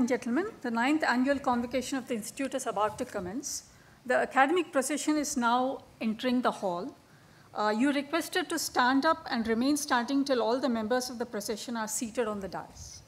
and gentlemen, the ninth annual convocation of the Institute is about to commence. The academic procession is now entering the hall. Uh, you requested to stand up and remain standing till all the members of the procession are seated on the dais.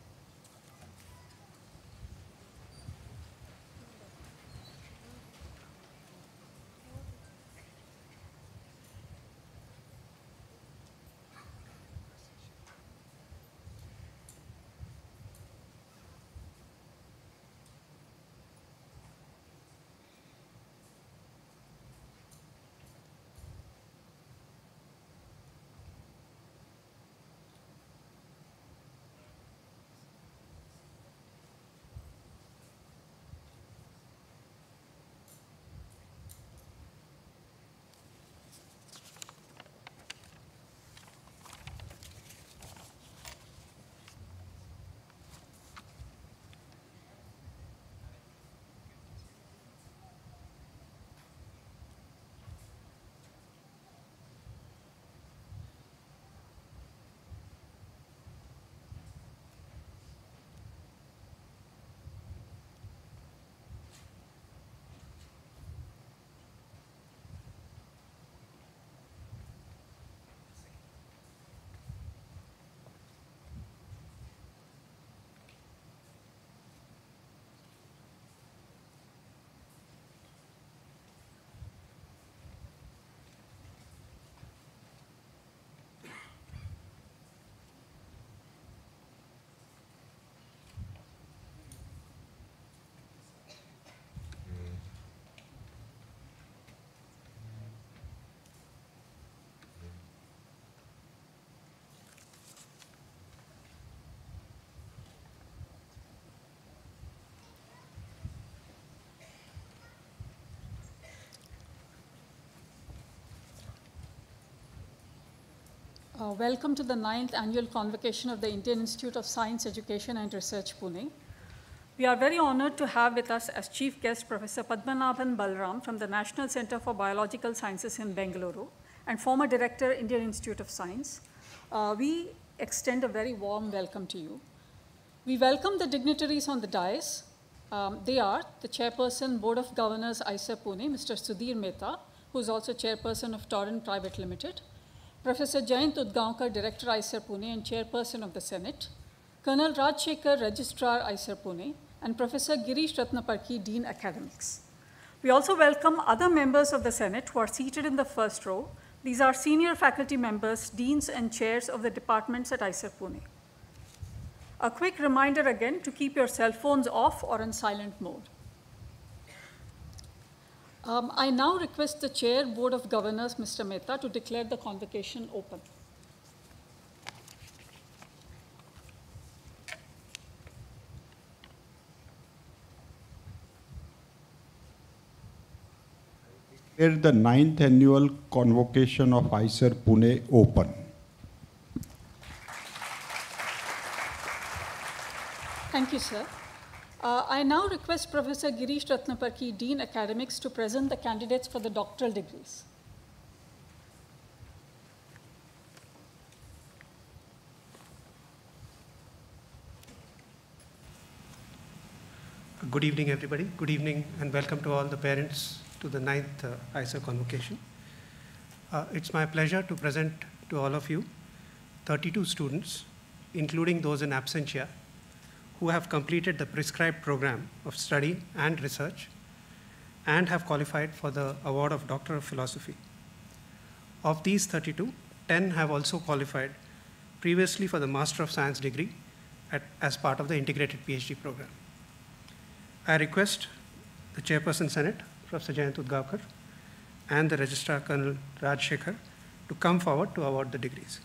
Uh, welcome to the ninth annual convocation of the Indian Institute of Science, Education and Research, Pune. We are very honored to have with us as chief guest Professor Padmanabhan Balaram from the National Center for Biological Sciences in Bengaluru and former director, Indian Institute of Science. Uh, we extend a very warm welcome to you. We welcome the dignitaries on the dais. Um, they are the chairperson, Board of Governors, IISER Pune, Mr. Sudhir Mehta, who is also chairperson of Torrent Private Limited, Professor Jayant Udgaonkar, Director IISER Pune and Chairperson of the Senate, Colonel Rajshekhar, Registrar IISER Pune, and Professor Girish Ratnaparkhi, Dean Academics. We also welcome other members of the Senate who are seated in the first row. These are senior faculty members, deans, and chairs of the departments at IISER Pune. A quick reminder again to keep your cell phones off or in silent mode. Um, I now request the Chair, Board of Governors, Mr. Mehta, to declare the convocation open. Declare the ninth annual convocation of IISER Pune open. Thank you, sir. Uh, I now request Professor Girish Ratnaparkhi, Dean Academics, to present the candidates for the doctoral degrees. Good evening, everybody. Good evening, and welcome to all the parents to the ninth uh, IISER convocation. Uh, it's my pleasure to present to all of you 32 students, including those in absentia, who have completed the prescribed program of study and research and have qualified for the award of Doctor of Philosophy. Of these 32, 10 have also qualified previously for the Master of Science degree at, as part of the integrated PhD program. I request the Chairperson Senate, Professor Jayant and the Registrar Colonel Raj Shekhar to come forward to award the degrees.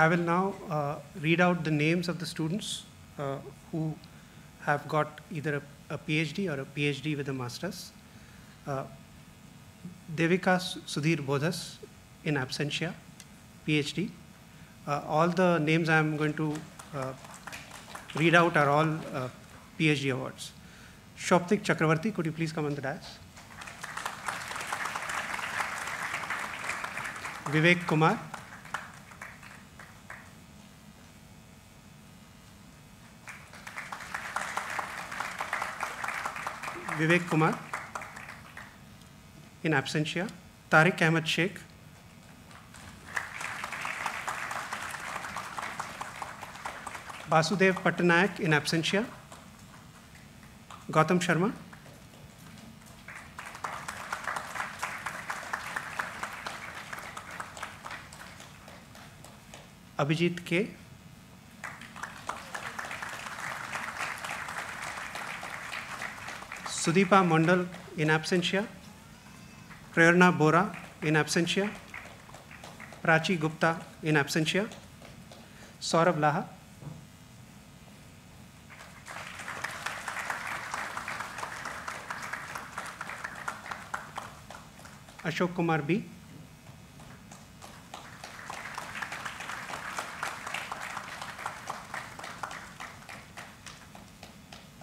I will now uh, read out the names of the students uh, who have got either a, a PhD or a PhD with a master's. Uh, Devika Sudhir Bodhas in absentia, PhD. Uh, all the names I am going to uh, read out are all uh, PhD awards. Shoptik Chakravarti, could you please come on the dais? Vivek Kumar. Vivek Kumar. In absentia. Tariq Ahmed Sheikh. Basudev Patnaik in absentia. Gautam Sharma. Abhijit K. Sudipa Mandal in absentia, Prerna Bora in absentia, Prachi Gupta in absentia, Saurabh Laha. Ashok Kumar B.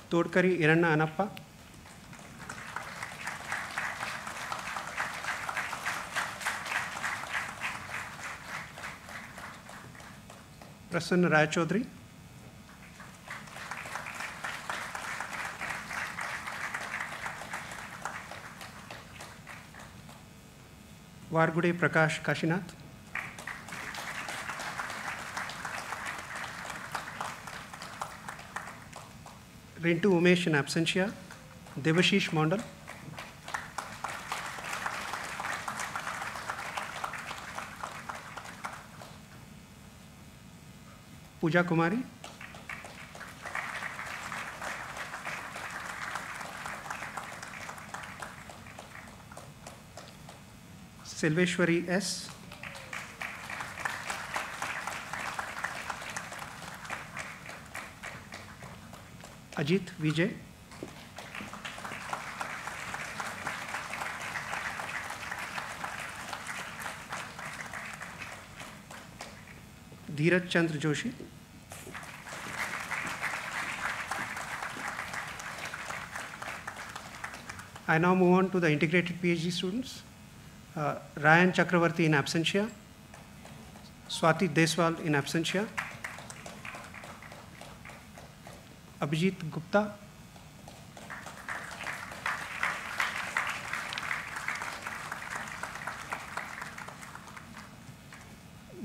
Todkari Iranna Anappa. Prasanna Rai Chaudhary. Vargude Prakash Kashinath. Rintu Umesh in absentia, Devashish Mondal. Pooja Kumari. Silveshwari S. Ajit Vijay. Dheeraj Chandra Joshi. I now move on to the integrated PhD students. Uh, Ryan Chakravarti in absentia. Swati Deswal in absentia. Abhijit Gupta.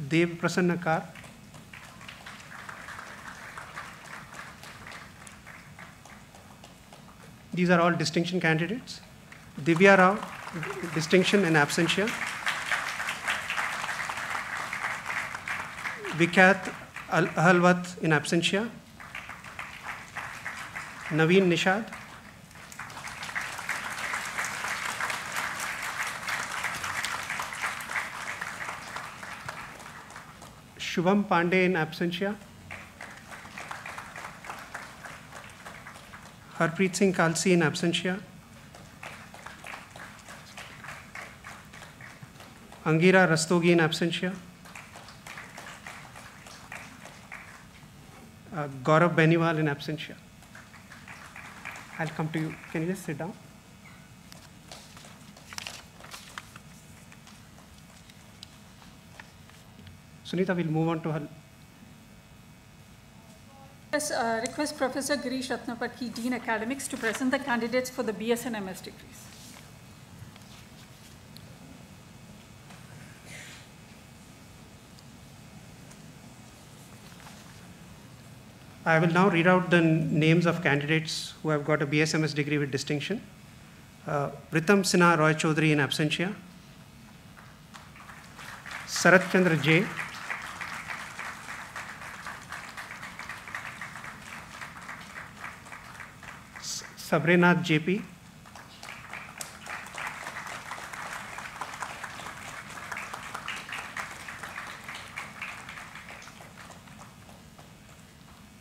Dev Prasanna These are all distinction candidates. Divya Rao, distinction in absentia. Vikat Al- Ahalwat in absentia. Naveen Nishad. Shubham Pandey in absentia. Harpreet Singh Kalsi in absentia. Angira Rastogi in absentia. Uh, Gaurav Beniwal in absentia. I'll come to you. Can you just sit down? Sunita will move on to her. Yes, uh, request Professor Girish Ratnaparkhi, Dean Academics, to present the candidates for the BS and MS degrees. I will now read out the names of candidates who have got a BSMS degree with distinction. Uh, Pritam Sinha Roy Chaudhary in absentia. Sarat Chandra J. Sabrenath J P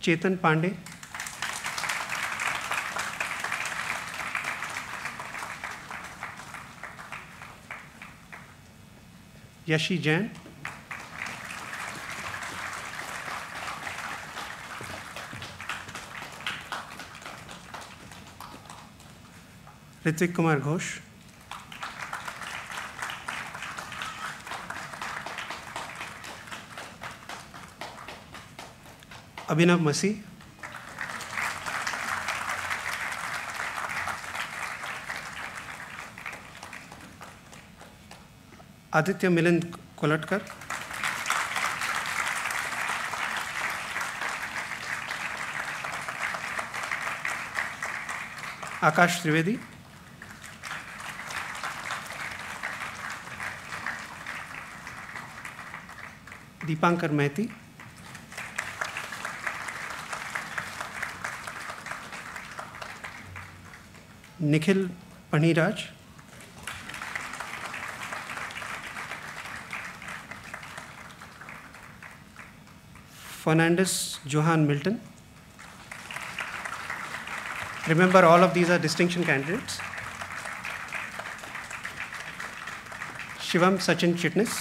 Chetan Pandey Yashi Jain Jain. Ritvik Kumar Ghosh. Abhinav Masi. Aditya Milind Kolatkar. Akash Dipankar Mehti. Nikhil Paniraj Fernandes Johan Milton. Remember all of these are distinction candidates. Shivam Sachin Chitnis.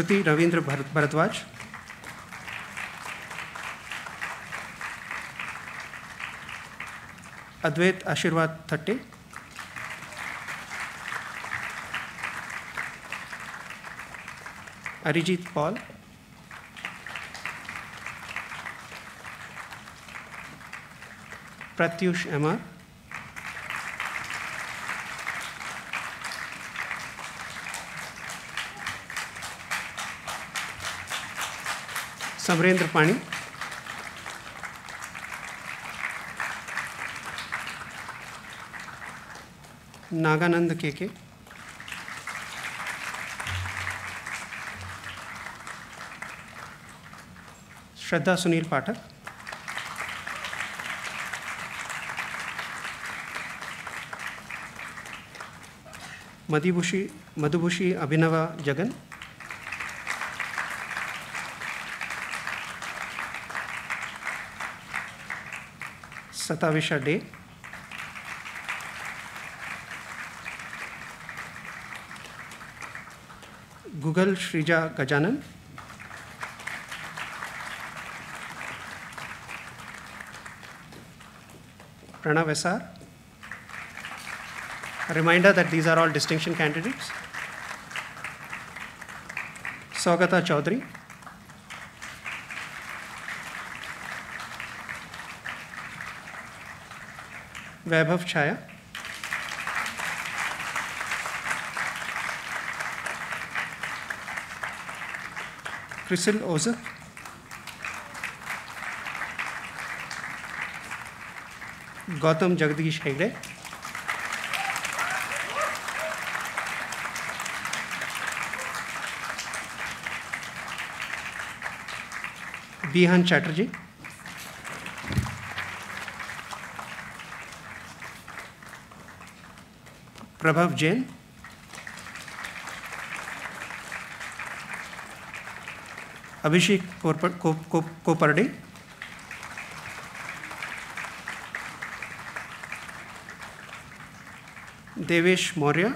Shruti Ravindra Bharadwaj Advait Ashirwad Thatte Arijit Paul Pratyush M R Emma. Pani Nagananda K K Shraddha Sunil Pathak Madhubhushi Madhubhushi Abhinav Jagan Satavisha De Google Shrija Gajanan. Pranav SR. A reminder that these are all distinction candidates. Saugata Chaudhary. Vaibhav Chhaya. Krisil Ojak Gautam Jagdish Hegde. Bihan Chatterjee. Prabhav Jain. Abhishek कोरप- को, को, Koparde Devesh Maurya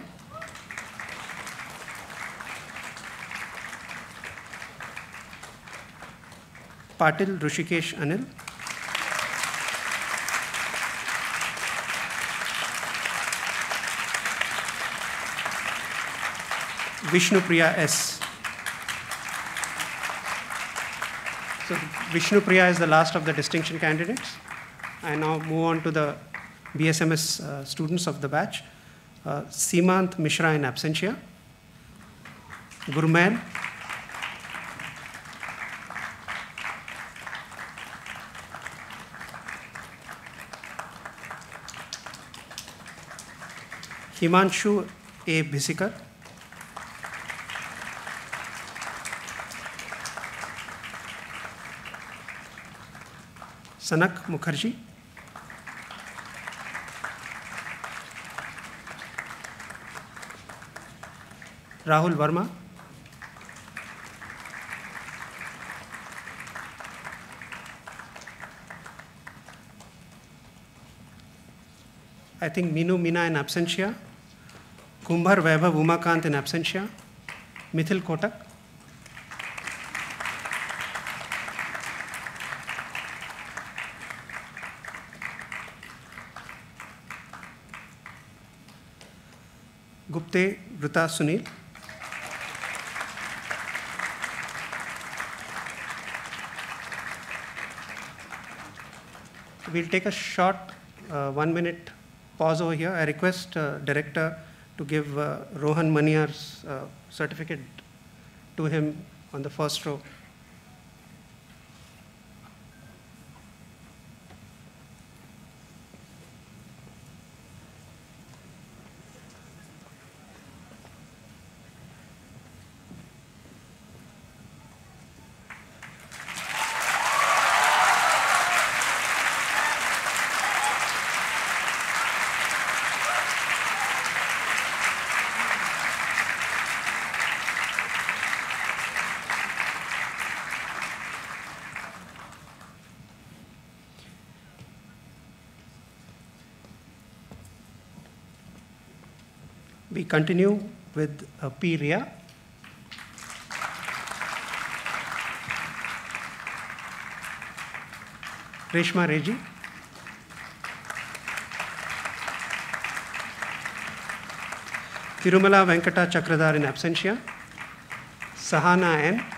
Patil Rishikesh Anil Vishnupriya S. So Vishnupriya is the last of the distinction candidates. I now move on to the BSMS uh, students of the batch. Uh, Simant Mishra in absentia. Gurmail. Himanshu A. Bhisikat. Sanak Mukherjee. Rahul Verma. I think Meenu Meena in absentia Kumbhar Vaibhav Umakant in absentia Mithil Kotak Vrita Sunil, We'll take a short uh, one minute pause over here. I request uh, director to give uh, Rohan Maniar's uh, certificate to him on the first row. We continue with uh, P. Ria. Reshma Reji. Tirumala Venkata Chakradar in absentia. Sahana N.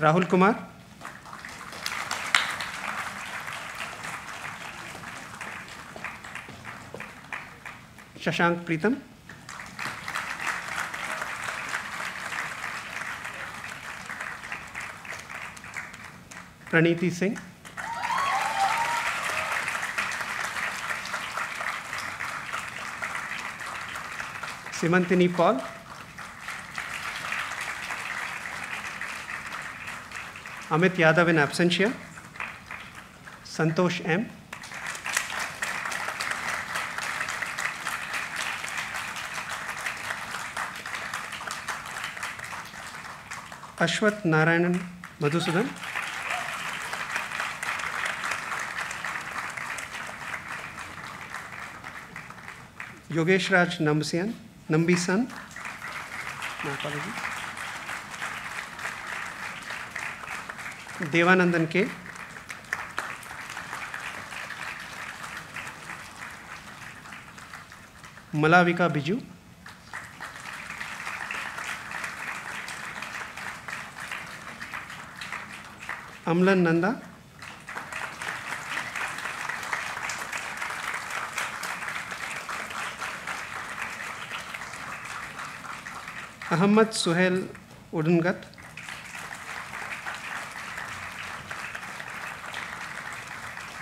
Rahul Kumar. Shashank Pritam. Praniti Singh. Simantini Paul. Amit Yadav in absentia. Santosh M. Ashwat Narayanan Madhusudan. Yogesh Raj Nambisan. Nambisan. My apologies. Devanandan K. Malavika Biju. Amlan Nanda. Ahmad Suhail उडनगत।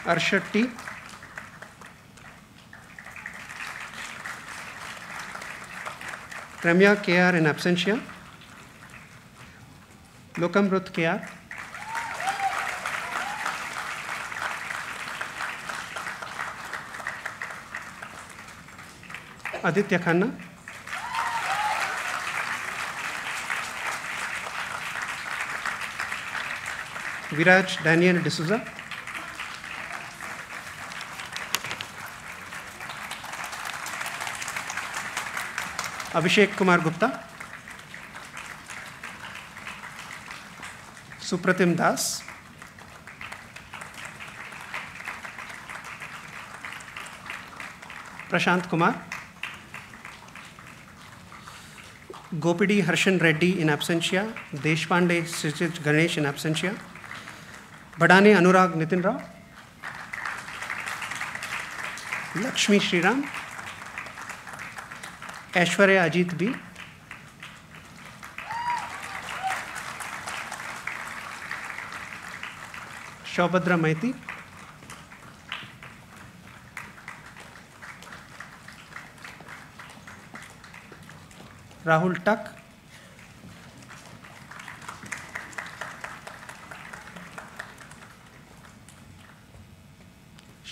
अड़सठ रम्या K R in absentia लोकमृत K R Aditya Khanna. Viraj Daniel D'Souza. Abhishek Kumar Gupta Supratim Das Prashant Kumar Gopidi Harshan Reddy in absentia Deshpande Srijit Ganesh in absentia Badane Anurag Nitin Rao Lakshmi Shriram Aishwarya Ajit भी। शौभद्रा मैती। राहुल टक।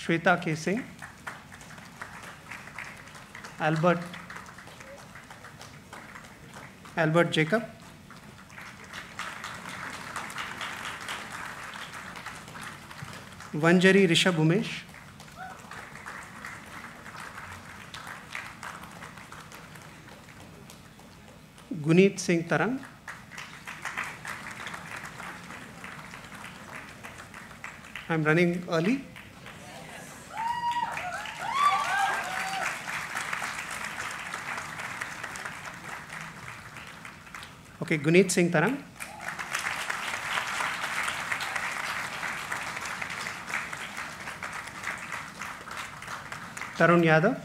Shweta K. Singh, Albert, Jacob, Vanjari Rishabh Umesh, Guneet Singh Tarang, I'm running early. Okay, Guneet Singh Tarang. Tarun Yadav.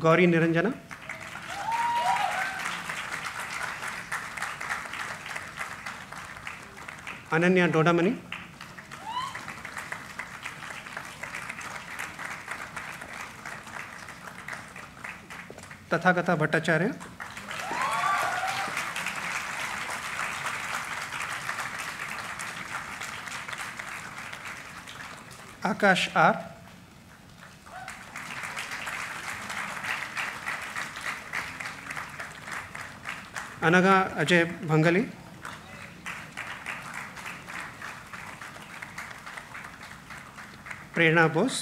Gauri Niranjana. Ananya Dodamani. Tathagata Bhattacharya. Akash R. Anagha Ajay Bhangli. Prerna Bose.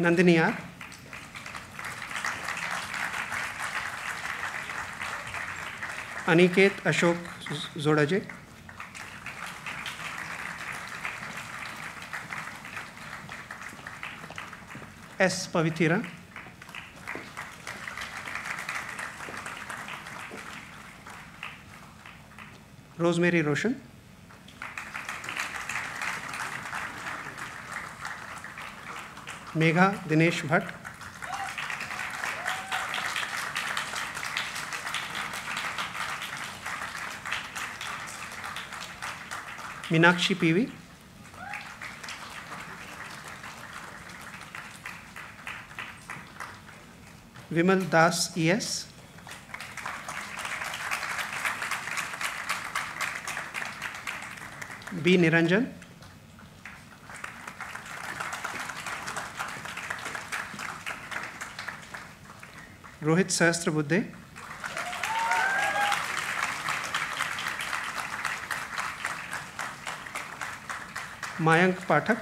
Nandini R Aniket Ashok Jodaje. S Pavithira. Rosemary Roshan. Megha Dinesh Bhatt. Meenakshi PV. Vimal Das ES B Niranjan. Rohit Sahasrabuddhe. Mayank Pathak.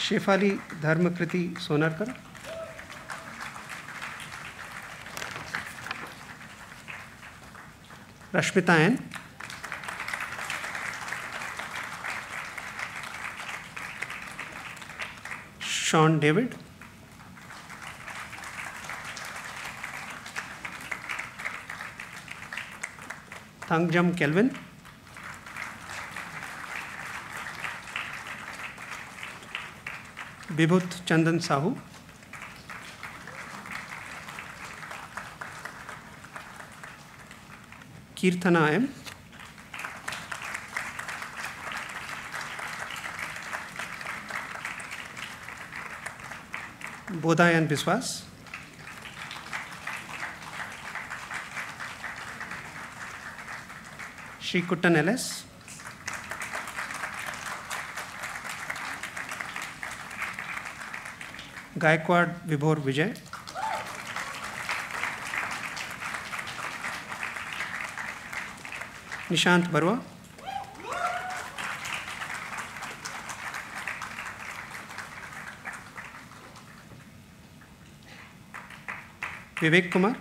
Shefali Dharmakriti Sonarkar. Rashmita N. Sean David. Thangjam Kelvin. Vibhut Chandan Sahu. Kirtana M. Bodha Vishwas. Shri Kuttan L S Gaikwad Vibhor Vijay. Nishant Barua Vivek Kumar.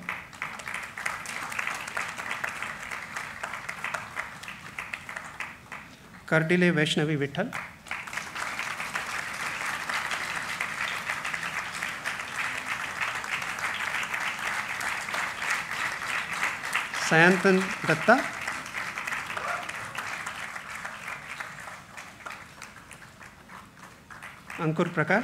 Kardile Vaishnavi Vitthal सयांतन Dutta. अंकुर प्रकाश।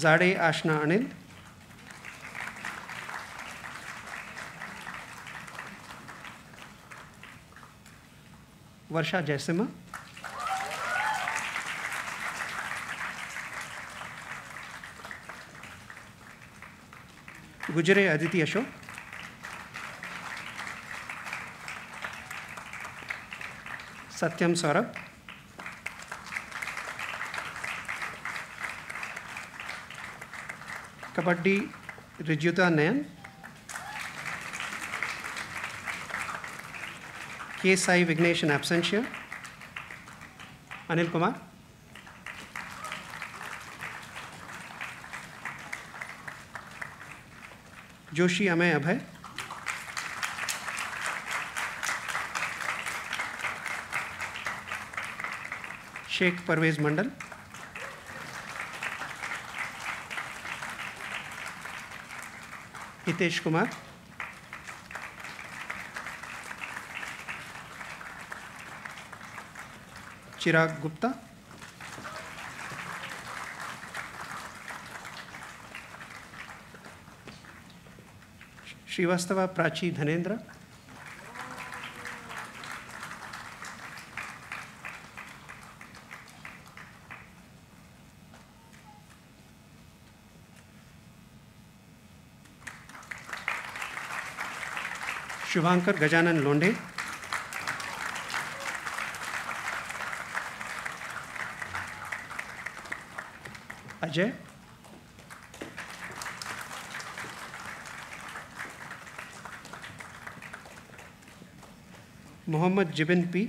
जाडे आशना अनिल. वर्षा जयसिम्हा. गुजरे अदिति अशोक. सत्यम Saurabh. Kabaddi, Rijuta Nain K Sai Vighnesh in Anil Kumar. Joshi Amay Abhay. Sheikh Parvez Mandal. Hitesh Kumar Chirag Gupta Srivastava Prachi Dhanendra Shubhankar Gajanan Londhe. Ajay. Mohammad Jibin P.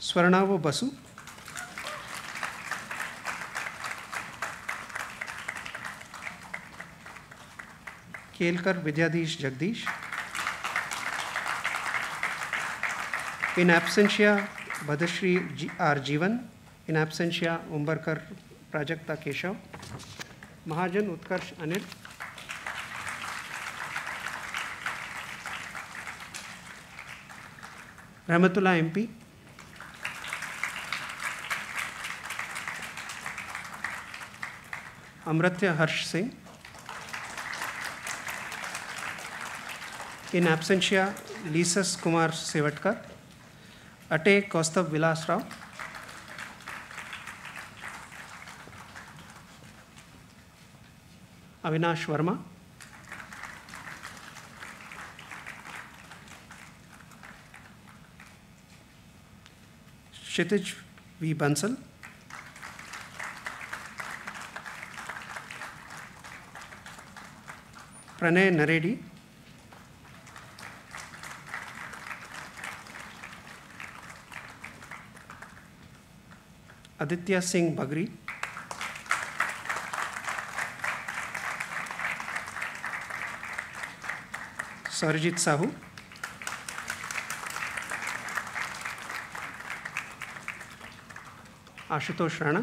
Swarnav Basu. Kelkar Vidyadhish Jagdish. In absentia Bhadrashree G, R Jeevan. In absentia Umbarkar Prajakta Keshav. Mahajan Utkarsh Anil. Rahmatullah M P Amritya Harsh Singh. In absentia लीसस Kumar सेवटकर अटे कौस्तव विलासराव अविनाश वर्मा क्षितिज we Bansal Pranay नरेडी Aditya Singh Bagri Sarjit Sahu Ashutosh Rana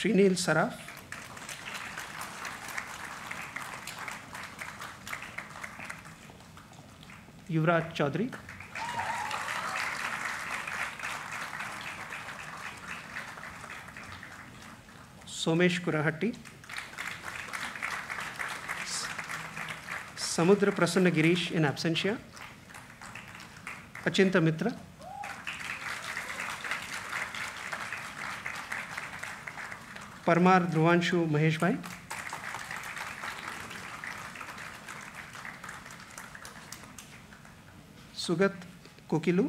श्रीनील Saraf Yuvraj Chaudhary Somesh Kurhatti Samudra Prasanna Girish in absentia Achint Mitra Parmar Dhruvanshu Mahesh bhai Sugat Kokilu.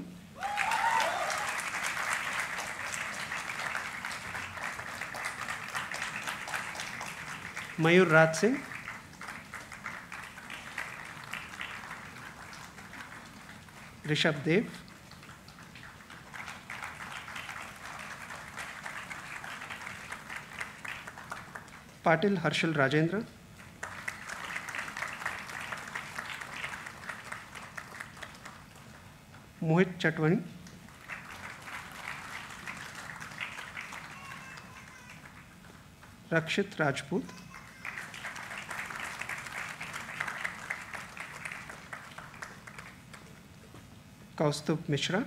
Mayur Raj Singh. Rishabh Dev. Patil Harshal Rajendra. Mohit Chatwani Rakshit Rajput. Kaustubh Mishra.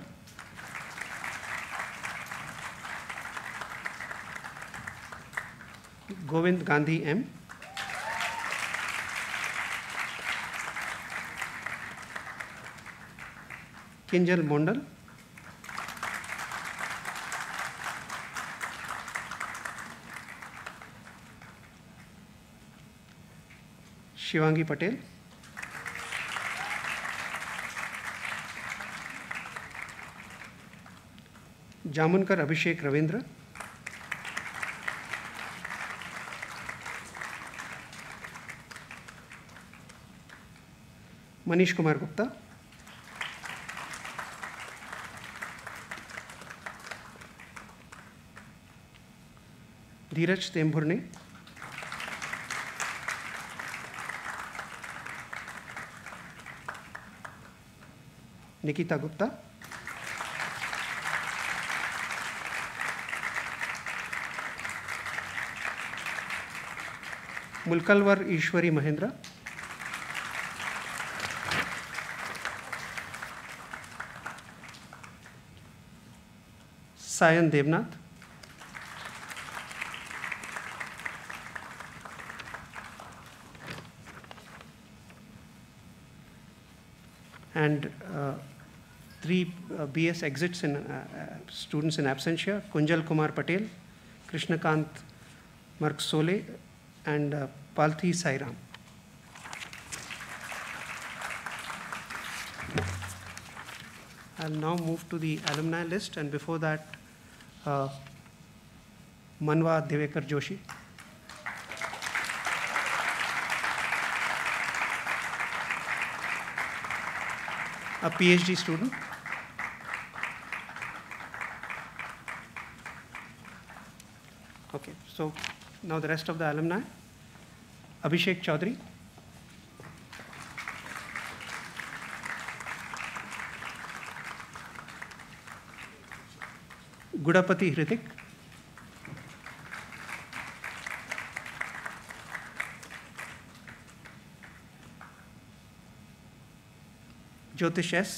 Govind Gandhi M. Kinjal Mandal Shivangi Patel Jamunkar Abhishek Ravindra Manish Kumar Gupta Dheeraj Tembhurne Nikita Gupta Mulkalwar Ishwari Mahendra Sayan Devnath and uh, three uh, BS exits in uh, students in absentia, Kunjal Kumar Patel, Krishnakant Marksole, and uh, Palthi Sairam. I'll now move to the alumni list, and before that, uh, Manwa Devekar Joshi. A PhD student. Okay, so now the rest of the alumni. Abhishek Chaudhary. Gudapati Hrithik. Jyotish S.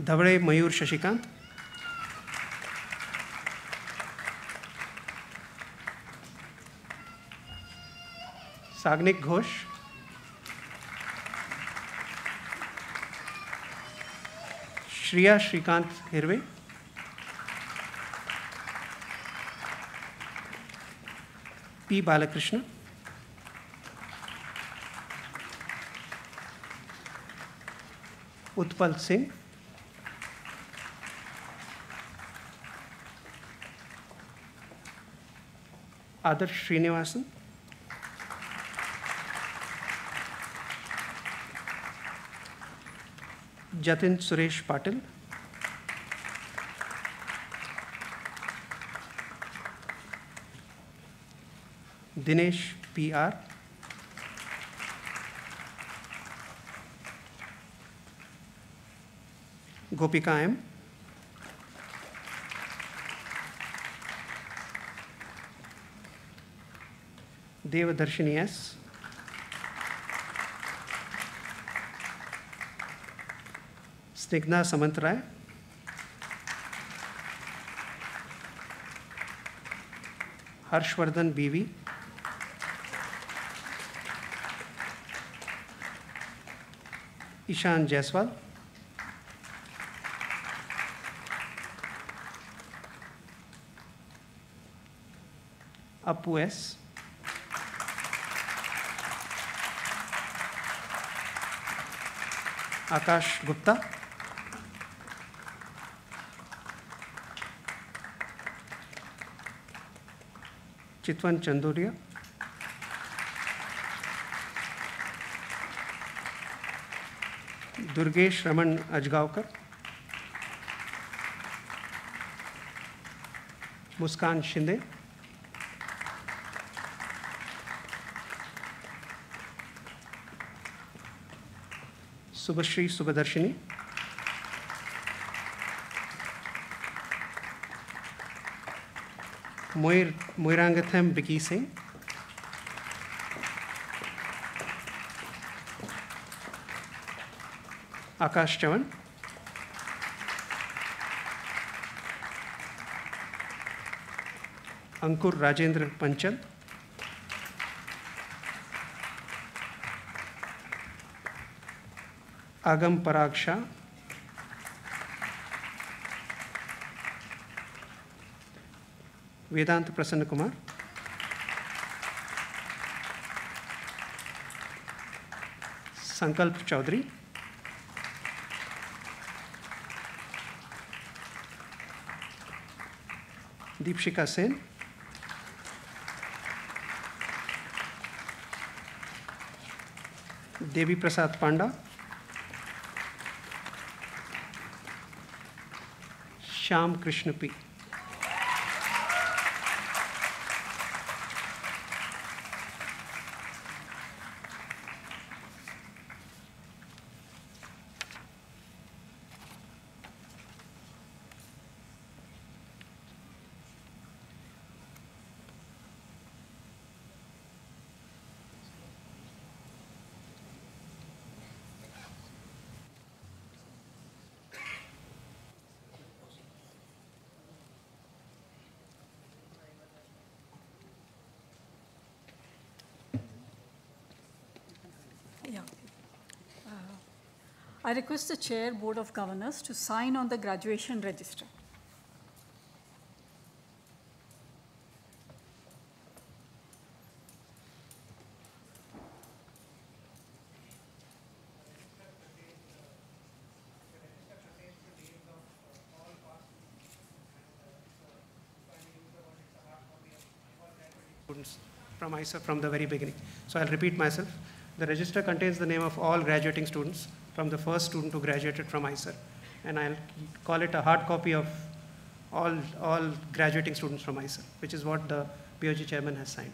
Dhawade Mayur Shashikant? Sagnik Ghosh? Shriya Shrikant Hirve? P Balkrishna Utpal Singh Adarsh Srinivasan Jatin Suresh Patil Dinesh P R. Gopika M. Devadarshini S. Snigdha Samantaray Harshvardhan BV. Ishan Jaiswal. Apu S. Akash Gupta. Chitwan Chandoriya. Durgesh Raman Ajgaonkar Muskan Shinde Subhashree Shubhadarshini Moyer Moirangthem Bicky Singh आकाश चवन अंकुर राजेंद्र पंचल। आगम पराग शाह। वेदांत प्रसन्न कुमार। संकल्प Chaudhary. Deepshika Sen. Devi Prasad Panda. Shyam Krishna P. I request the Chair, Board of Governors, to sign on the graduation register. from from the very beginning. So I'll repeat myself. The register contains the name of all graduating students from the first student who graduated from IISER. And I'll call it a hard copy of all, all graduating students from IISER, which is what the BOG chairman has signed.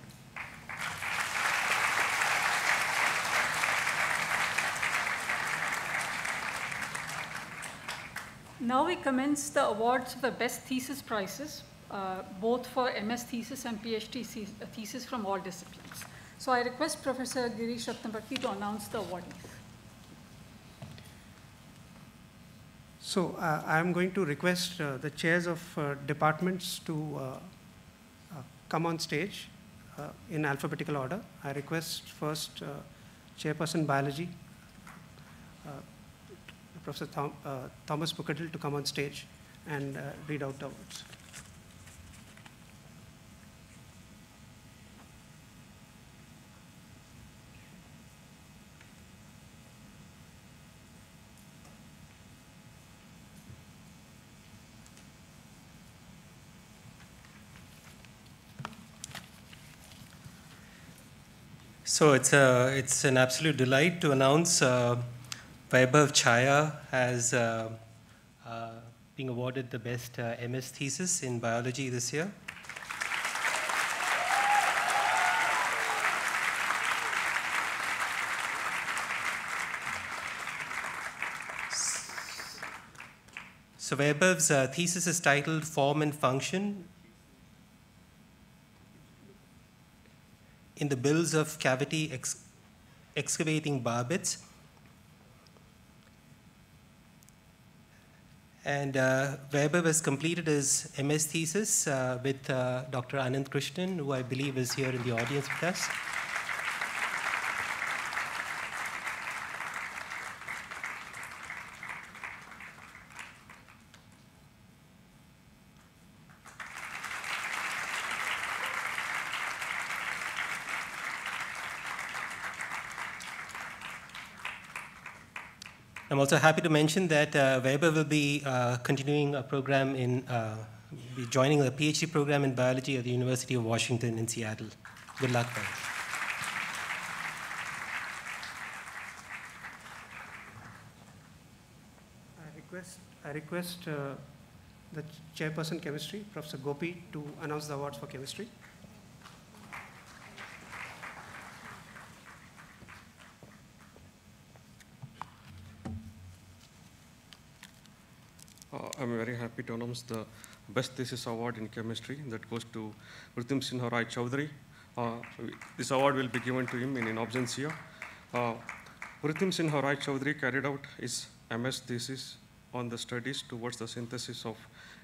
Now we commence the awards for the best thesis prizes, uh, both for MS thesis and PhD uh, thesis from all disciplines. So I request Professor Girish Ratnaparkhi to announce the awardees. So uh, I am going to request uh, the chairs of uh, departments to uh, uh, come on stage uh, in alphabetical order. I request first Chairperson Biology, Professor Thom- Thomas Pucadyil to come on stage and read out the awards. So it's, a, it's an absolute delight to announce uh, Vaibhav Chhaya as uh, uh, being awarded the best uh, MS thesis in biology this year. So Vaibhav's uh, thesis is titled Form and Function in the bills of cavity ex- excavating barbets. And uh, Vaibhav has completed his MS thesis uh, with uh, Dr. Anand Krishnan, who I believe is here in the audience with us. I'm also happy to mention that uh, Vaibhav will be uh, continuing a program in, uh, be joining a PhD program in biology at the University of Washington in Seattle. Good luck, Vaibhav. I request, I request uh, the chairperson chemistry, Professor Gopi, to announce the awards for chemistry. Uh, I'm very happy to announce the Best Thesis Award in Chemistry that goes to Ritim Sinha Rai Chowdhury. Uh, this award will be given to him in, in absentia. Uh, Ritim Sinha Rai Chowdhury carried out his MS thesis on the studies towards the synthesis of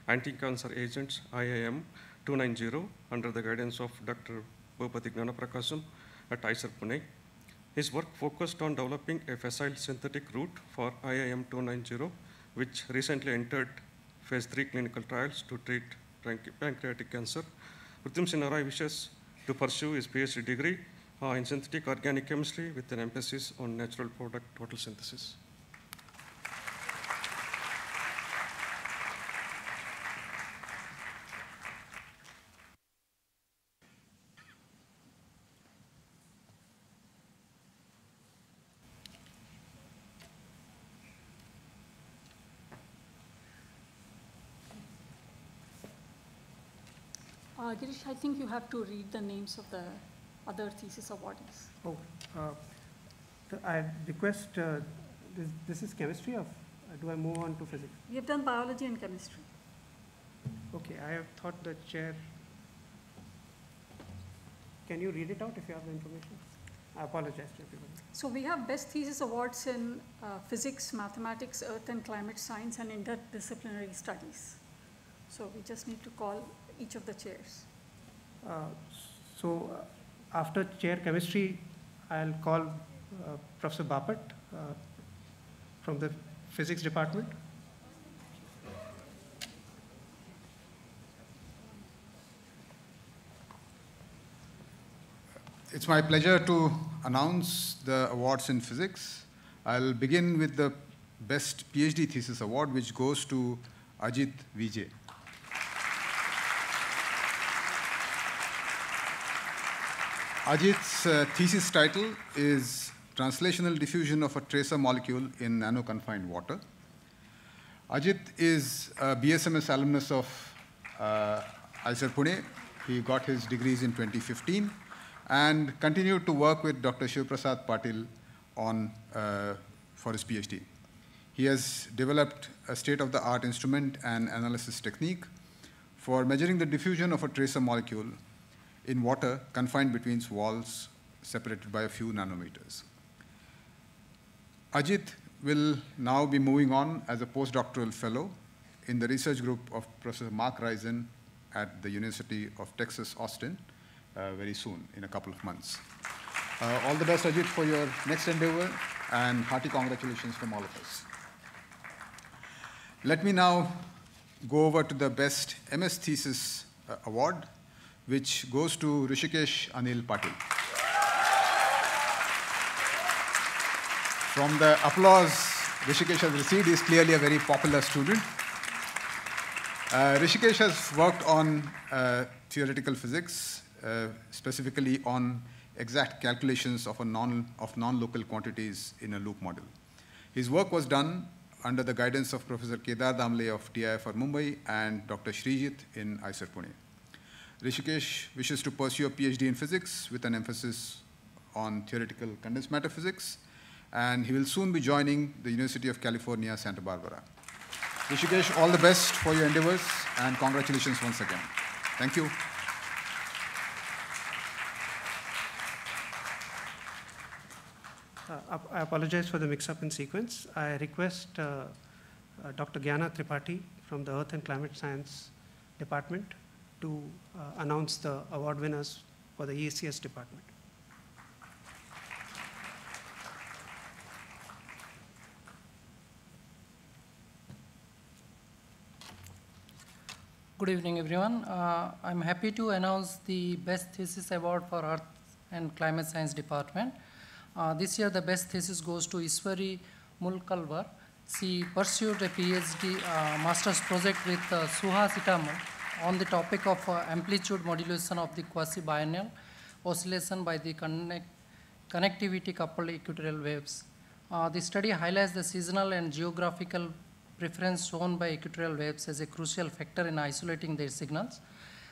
anti-cancer agents, IAM, 290 under the guidance of Dr. Bhupati Gnanaprakasam at IISER Pune. His work focused on developing a facile synthetic route for IIM 290, which recently entered phase 3 clinical trials to treat pancreatic cancer. Pritam Sinarai wishes to pursue his PhD degree uh, in synthetic organic chemistry with an emphasis on natural product total synthesis. Uh, Girish, I think you have to read the names of the other thesis awardees. Oh, uh, I request, uh, this, this is chemistry of, uh, do I move on to physics? We have done biology and chemistry. Okay, I have thought the chair. Can you read it out if you have the information? I apologize to everybody. So we have best thesis awards in uh, physics, mathematics, earth and climate science, and interdisciplinary studies. So we just need to call each of the chairs. So uh, after chair chemistry, I'll call uh, Professor Bapat uh, from the physics department. It's my pleasure to announce the awards in physics. I'll begin with the Best PhD Thesis Award, which goes to Ajit Vijay. Ajit's uh, thesis title is Translational Diffusion of a Tracer Molecule in Nano-Confined Water. Ajit is a BSMS alumnus of uh, IISER Pune. He got his degrees in 2015 and continued to work with Dr. Shivprasad Patil on, uh, for his PhD. He has developed a state-of-the-art instrument and analysis technique for measuring the diffusion of a tracer molecule in water confined between walls separated by a few nanometers. Ajit will now be moving on as a postdoctoral fellow in the research group of Professor Mark Raizen at the University of Texas, Austin, uh, very soon, in a couple of months. Uh, all the best, Ajit, for your next endeavor, and hearty congratulations from all of us. Let me now go over to the Best MS Thesis uh, Award, which goes to Rishikesh Anil Patil. From the applause Rishikesh has received, he is clearly a very popular student. Uh, Rishikesh has worked on uh, theoretical physics, uh, specifically on exact calculations of, non, of non-local quantities in a loop model. His work was done under the guidance of Professor Kedar Damle of TIFR Mumbai and Dr. Shrijit in IISER Pune. Rishikesh wishes to pursue a PhD in physics with an emphasis on theoretical condensed matter physics, and he will soon be joining the University of California, Santa Barbara. Rishikesh, all the best for your endeavors, and congratulations once again. Thank you. Uh, I apologize for the mix-up in sequence. I request uh, uh, Dr. Gyana Tripathi from the Earth and Climate Science Department to uh, announce the award winners for the ECS department. Good evening, everyone. Uh, I'm happy to announce the Best Thesis Award for Earth and Climate Science Department. Uh, this year, the best thesis goes to Iswari Mulkalwar. She pursued a PhD uh, master's project with uh, Suhas Ettammal on the topic of uh, amplitude modulation of the quasi-biennial oscillation by the connect convectively coupled equatorial waves. Uh, the study highlights the seasonal and geographical preference shown by equatorial waves as a crucial factor in isolating their signals.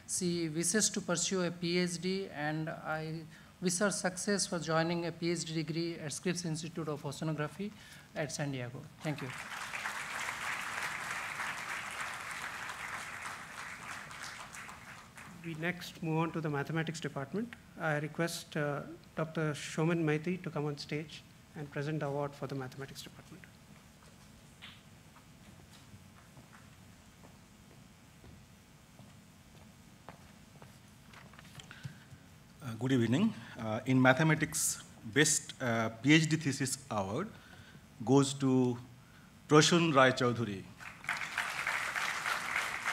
She wishes to pursue a PhD and I wish her success for joining a PhD degree at Scripps Institute of Oceanography at San Diego. Thank you. We next move on to the mathematics department. I request uh, Dr. Shoman Maiti to come on stage and present the award for the mathematics department. good evening. Uh, in mathematics, best uh, PhD thesis award goes to Prasun Rai Chaudhuri.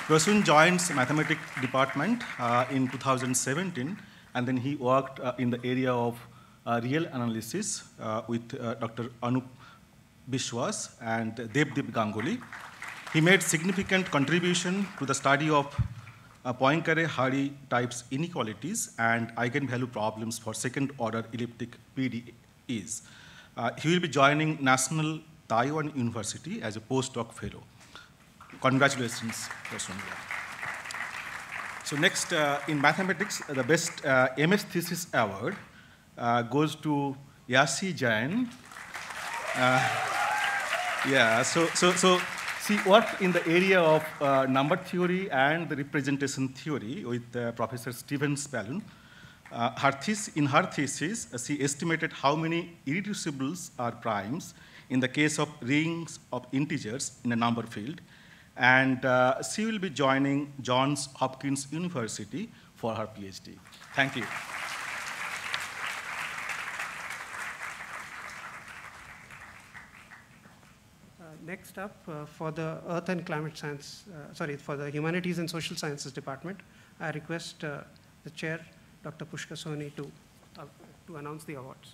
Prasun joins mathematics department uh, in 2017, and then he worked uh, in the area of uh, real analysis uh, with uh, Dr. Anup Biswas and Debdip Ganguly. He made significant contribution to the study of uh, Poincare-Hardy types inequalities and eigenvalue problems for second-order elliptic PDEs. He will be joining National Taiwan University as a postdoc fellow. Congratulations, Prasun. So next, uh, in mathematics, the best uh, MS thesis award uh, goes to Yasi Jain. Uh, yeah, so, so, so she worked in the area of uh, number theory and the representation theory with uh, Professor Steven Spallone. Her thes- in her thesis, she estimated how many irreducibles are primes in the case of rings of integers in a number field. And uh, she will be joining Johns Hopkins University for her PhD. Thank you. Uh, Next up, uh, for the Earth and Climate Science, uh, sorry, for the Humanities and Social Sciences Department, I request uh, the chair, Dr. Pushkar Soni, to, to announce the awards.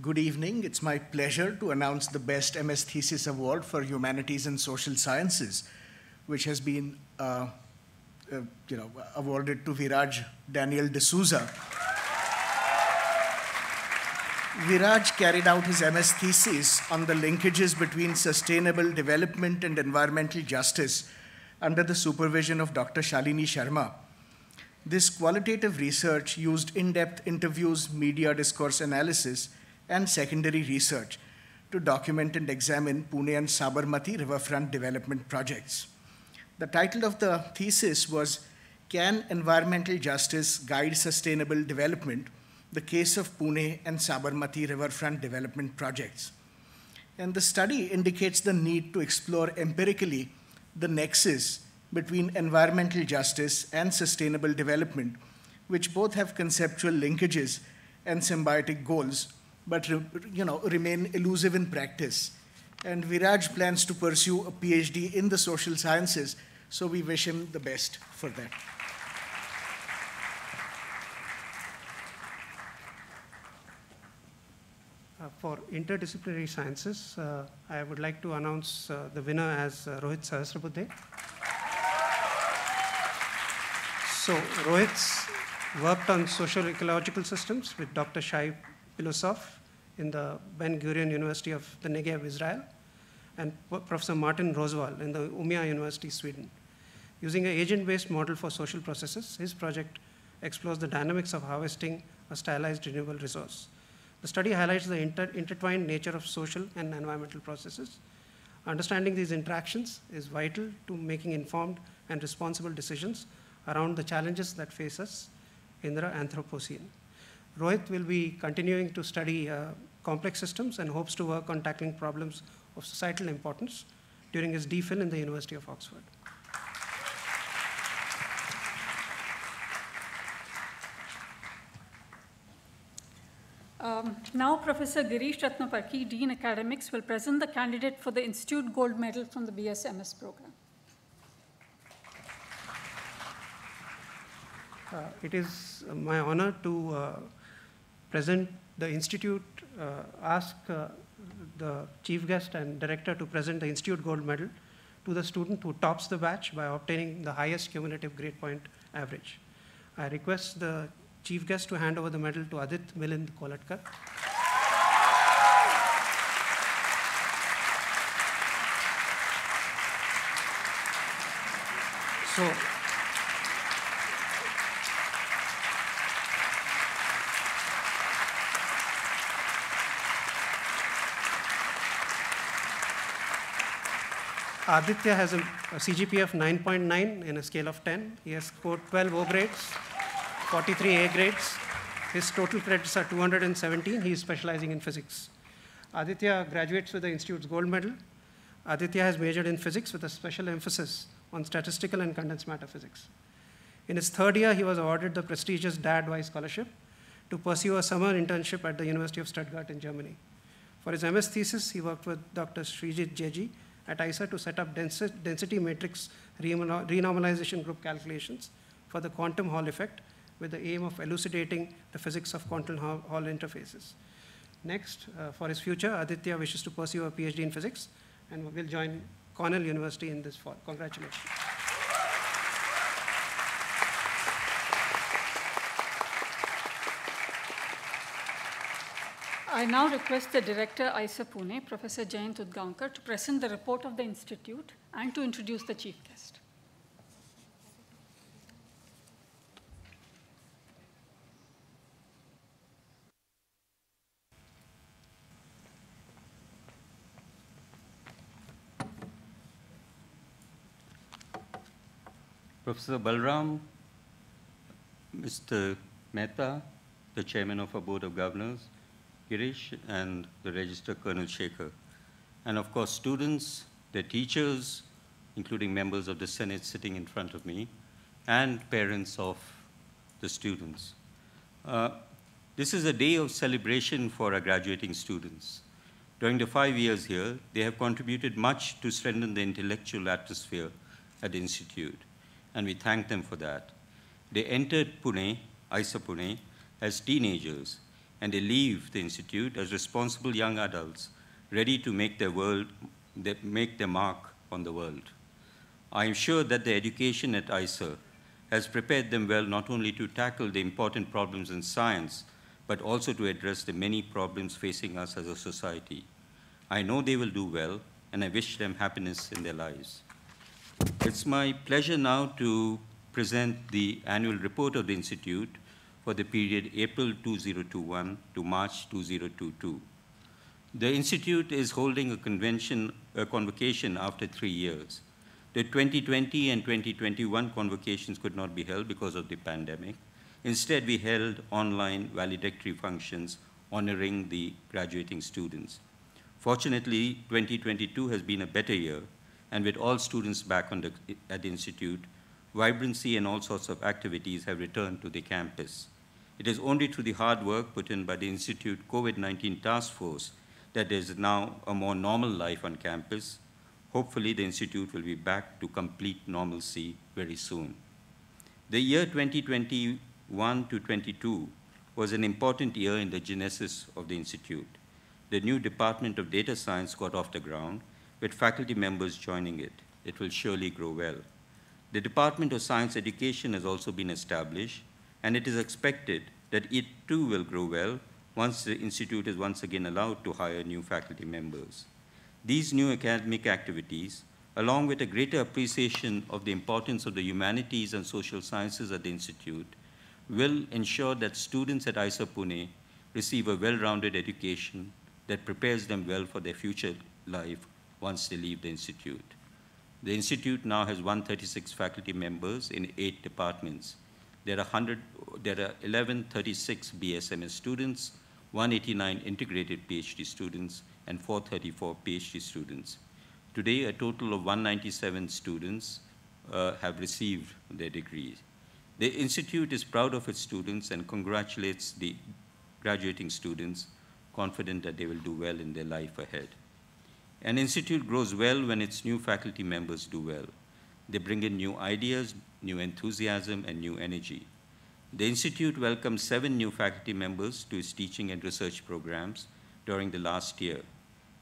Good evening. It's my pleasure to announce the Best MS Thesis Award for Humanities and Social Sciences, which has been, uh, uh, you know, awarded to Viraj Daniel D'Souza. Viraj carried out his MS thesis on the linkages between sustainable development and environmental justice under the supervision of Dr. Shalini Sharma. This qualitative research used in depth interviews, media discourse analysis, and secondary research to document and examine Pune and Sabarmati riverfront development projects. The title of the thesis was Can Environmental Justice Guide Sustainable Development? The Case of Pune and Sabarmati Riverfront Development Projects. And the study indicates the need to explore empirically the nexus between environmental justice and sustainable development, which both have conceptual linkages and symbiotic goals, but you know, remain elusive in practice. And Viraj plans to pursue a PhD in the social sciences, so we wish him the best for that. Uh, For interdisciplinary sciences, uh, I would like to announce uh, the winner as uh, Rohit Sahasrabudhe. So Rohit's worked on social ecological systems with Dr. Shai Pilosof in the Ben Gurion University of the Negev, Israel, and Professor Martin Rosvall in the Umeå University, Sweden. Using an agent-based model for social processes, his project explores the dynamics of harvesting a stylized renewable resource. The study highlights the inter- intertwined nature of social and environmental processes. Understanding these interactions is vital to making informed and responsible decisions around the challenges that face us in the Anthropocene. Rohit will be continuing to study uh, complex systems and hopes to work on tackling problems of societal importance during his DPhil in the University of Oxford. Um, Now, Professor Girish Ratnaparkhi, Dean Academics, will present the candidate for the Institute Gold Medal from the BSMS program. Uh, It is my honor to uh, present the institute, uh, ask uh, the chief guest and director to present the institute gold medal to the student who tops the batch by obtaining the highest cumulative grade point average. I request the chief guest to hand over the medal to Adit Milind Kolatkar. So, Aditya has a, CGPA of 9.9 in a scale of 10. He has scored 12 O grades, 43 A grades. His total credits are 217. He is specializing in physics. Aditya graduates with the Institute's gold medal. Aditya has majored in physics with a special emphasis on statistical and condensed matter physics. In his third year, he was awarded the prestigious DAAD Wise Scholarship to pursue a summer internship at the University of Stuttgart in Germany. For his MS thesis, he worked with Dr. Srijit Jeji at IISER to set up densi density matrix renormalization group calculations for the quantum Hall effect with the aim of elucidating the physics of quantum Hall interfaces. Next, uh, for his future, Aditya wishes to pursue a PhD in physics and will join Cornell University in this fall. Congratulations. I now request the Director, IISER Pune, Professor Jayant Udgaonkar, to present the report of the Institute and to introduce the chief guest. Professor Balaram, Mr. Mehta, the Chairman of our Board of Governors, Girish, and the Registrar Colonel Shekhar. And of course, students, their teachers, including members of the Senate sitting in front of me, and parents of the students. Uh, this is a day of celebration for our graduating students. During the five years here, they have contributed much to strengthen the intellectual atmosphere at the Institute and we thank them for that. They entered Pune, IISER Pune, as teenagers, and they leave the institute as responsible young adults, ready to make their world, make their mark on the world. I am sure that the education at IISER has prepared them well not only to tackle the important problems in science, but also to address the many problems facing us as a society. I know they will do well, and I wish them happiness in their lives. It's my pleasure now to present the annual report of the Institute for the period April 2021 to March 2022. The Institute is holding a convention, a convocation after three years. The 2020 and 2021 convocations could not be held because of the pandemic. Instead, we held online valedictory functions honoring the graduating students. Fortunately, 2022 has been a better year and with all students back the, at the Institute, vibrancy and all sorts of activities have returned to the campus. It is only through the hard work put in by the Institute COVID-19 task force that there is now a more normal life on campus. Hopefully, the Institute will be back to complete normalcy very soon. The year 2021 to 22 was an important year in the genesis of the Institute. The new Department of Data Science got off the ground, with faculty members joining it. It will surely grow well. The Department of Science Education has also been established, and it is expected that it too will grow well once the Institute is once again allowed to hire new faculty members. These new academic activities, along with a greater appreciation of the importance of the humanities and social sciences at the Institute, will ensure that students at IISER Pune receive a well-rounded education that prepares them well for their future life once they leave the institute. The institute now has 136 faculty members in eight departments. There are, 100, there are 1136 BSMS students, 189 integrated PhD students, and 434 PhD students. Today, a total of 197 students uh, have received their degrees. The institute is proud of its students and congratulates the graduating students, confident that they will do well in their life ahead. An institute grows well when its new faculty members do well. They bring in new ideas, new enthusiasm, and new energy. The institute welcomed seven new faculty members to its teaching and research programs during the last year.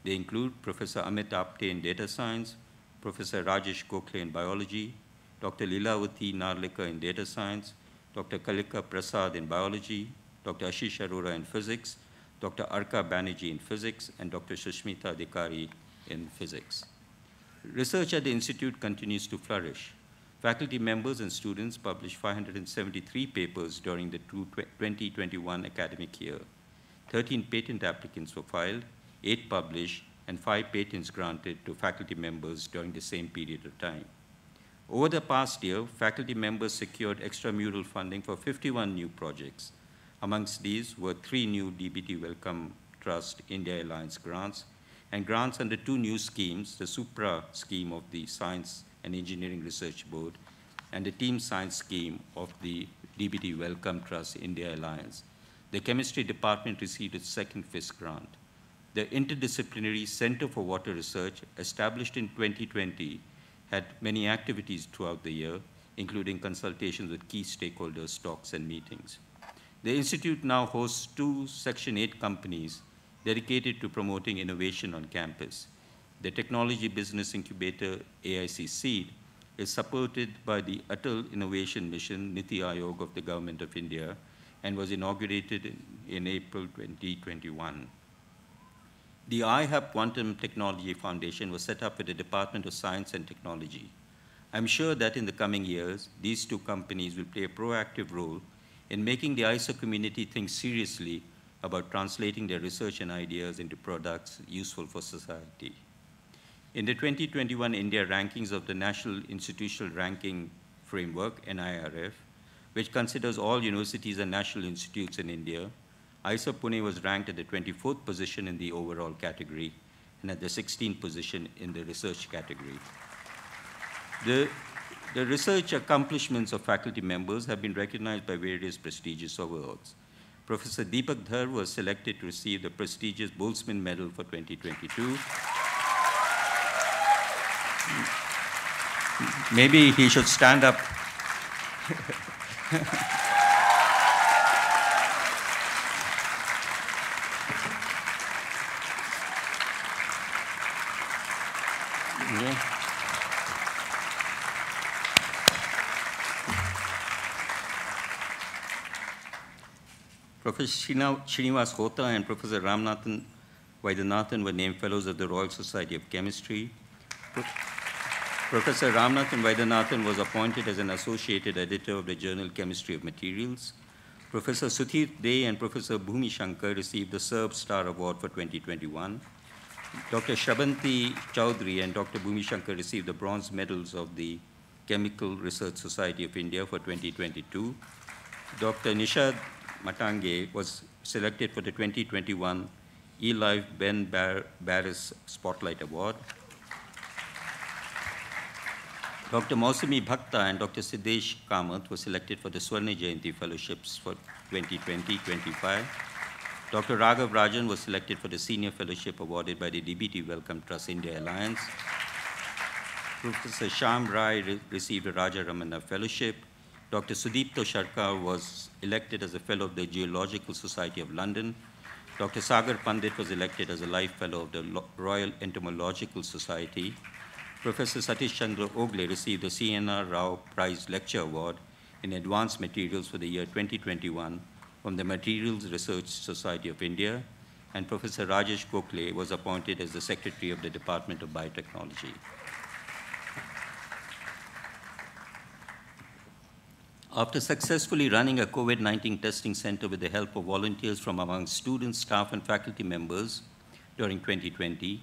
They include Professor Amit Apte in data science, Professor Rajesh Gokhale in biology, Dr. Lilavati Narlikar in data science, Dr. Kalika Prasad in biology, Dr. Ashish Arora in physics, Dr. Arka Banerjee in physics, and Dr. Sushmita Adhikari in physics. Research at the Institute continues to flourish. Faculty members and students published 573 papers during the 2021 academic year. 13 patent applicants were filed, 8 published, and 5 patents granted to faculty members during the same period of time. Over the past year, faculty members secured extramural funding for 51 new projects. Amongst these were three new DBT Wellcome Trust India Alliance grants and grants under two new schemes, the SUPRA scheme of the Science and Engineering Research Board, and the Team Science Scheme of the DBT Wellcome Trust India Alliance. The chemistry department received its second FIST grant. The Interdisciplinary Center for Water Research, established in 2020, had many activities throughout the year, including consultations with key stakeholders, talks, and meetings. The Institute now hosts two Section 8 companies dedicated to promoting innovation on campus. The Technology Business Incubator AIC Seed is supported by the Atal Innovation Mission, Niti Aayog of the Government of India, and was inaugurated in, in April 2021. The iHub Quantum Technology Foundation was set up with the Department of Science and Technology. I'm sure that in the coming years, these two companies will play a proactive role in making the IISER community think seriously about translating their research and ideas into products useful for society. In the 2021 India rankings of the National Institutional Ranking Framework, NIRF, which considers all universities and national institutes in India, IISER Pune was ranked at the 24th position in the overall category and at the 16th position in the research category. The, the research accomplishments of faculty members have been recognized by various prestigious awards. Professor Deepak Dhar was selected to receive the prestigious Boltzmann Medal for 2022. Maybe he should stand up. Professor Srinivas Hota and Professor Ramnathan Vaidyanathan were named Fellows of the Royal Society of Chemistry. Pro Professor Ramnathan Vaidyanathan was appointed as an associated editor of the journal Chemistry of Materials. Professor Suthir Dey and Professor Boomishankar received the SERB Star Award for 2021. Dr. Shravanti Chowdhury and Dr. Boomishankar received the bronze medals of the Chemical Research Society of India for 2022. Dr. Nishad Matange was selected for the 2021 eLife Ben Bar Barres Spotlight Award. Dr. Mausami Bhakta and Dr. Siddesh Kamath were selected for the Swarna Jayanti Fellowships for 2020-25. Dr. Raghav Rajan was selected for the Senior Fellowship awarded by the DBT Wellcome Trust India Alliance. Professor Sham Rai re received a Raja Ramanna Fellowship. Dr. Sudipto Sarkar was elected as a Fellow of the Geological Society of London. Dr. Sagar Pandit was elected as a Life Fellow of the Royal Entomological Society. Professor Satish Chandra Ogale received the C.N.R. Rao Prize Lecture Award in Advanced Materials for the year 2021 from the Materials Research Society of India, and Professor Rajesh Gokhale was appointed as the Secretary of the Department of Biotechnology. After successfully running a COVID-19 testing center with the help of volunteers from among students, staff, and faculty members during 2020,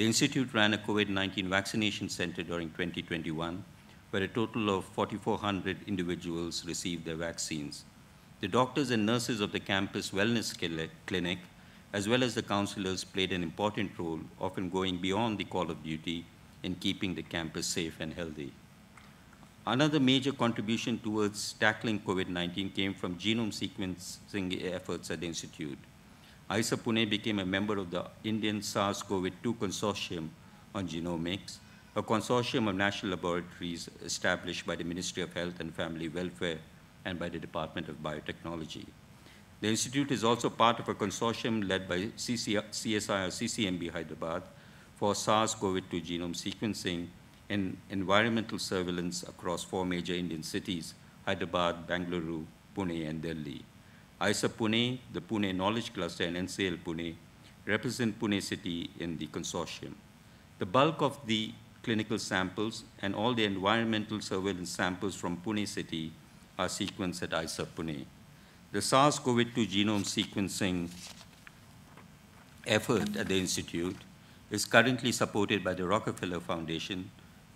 the Institute ran a COVID-19 vaccination center during 2021, where a total of 4,400 individuals received their vaccines. The doctors and nurses of the campus wellness clinic, as well as the counselors, played an important role, often going beyond the call of duty in keeping the campus safe and healthy. Another major contribution towards tackling COVID-19 came from genome sequencing efforts at the Institute. IISER Pune became a member of the Indian SARS-CoV-2 Consortium on Genomics, a consortium of national laboratories established by the Ministry of Health and Family Welfare and by the Department of Biotechnology. The Institute is also part of a consortium led by CCI, CSIR CCMB Hyderabad for SARS-CoV-2 genome sequencing and environmental surveillance across four major Indian cities, Hyderabad, Bangalore, Pune, and Delhi. IISER Pune, the Pune Knowledge Cluster, and NCL Pune represent Pune city in the consortium. The bulk of the clinical samples and all the environmental surveillance samples from Pune city are sequenced at IISER Pune. The SARS-CoV-2 genome sequencing effort at the Institute is currently supported by the Rockefeller Foundation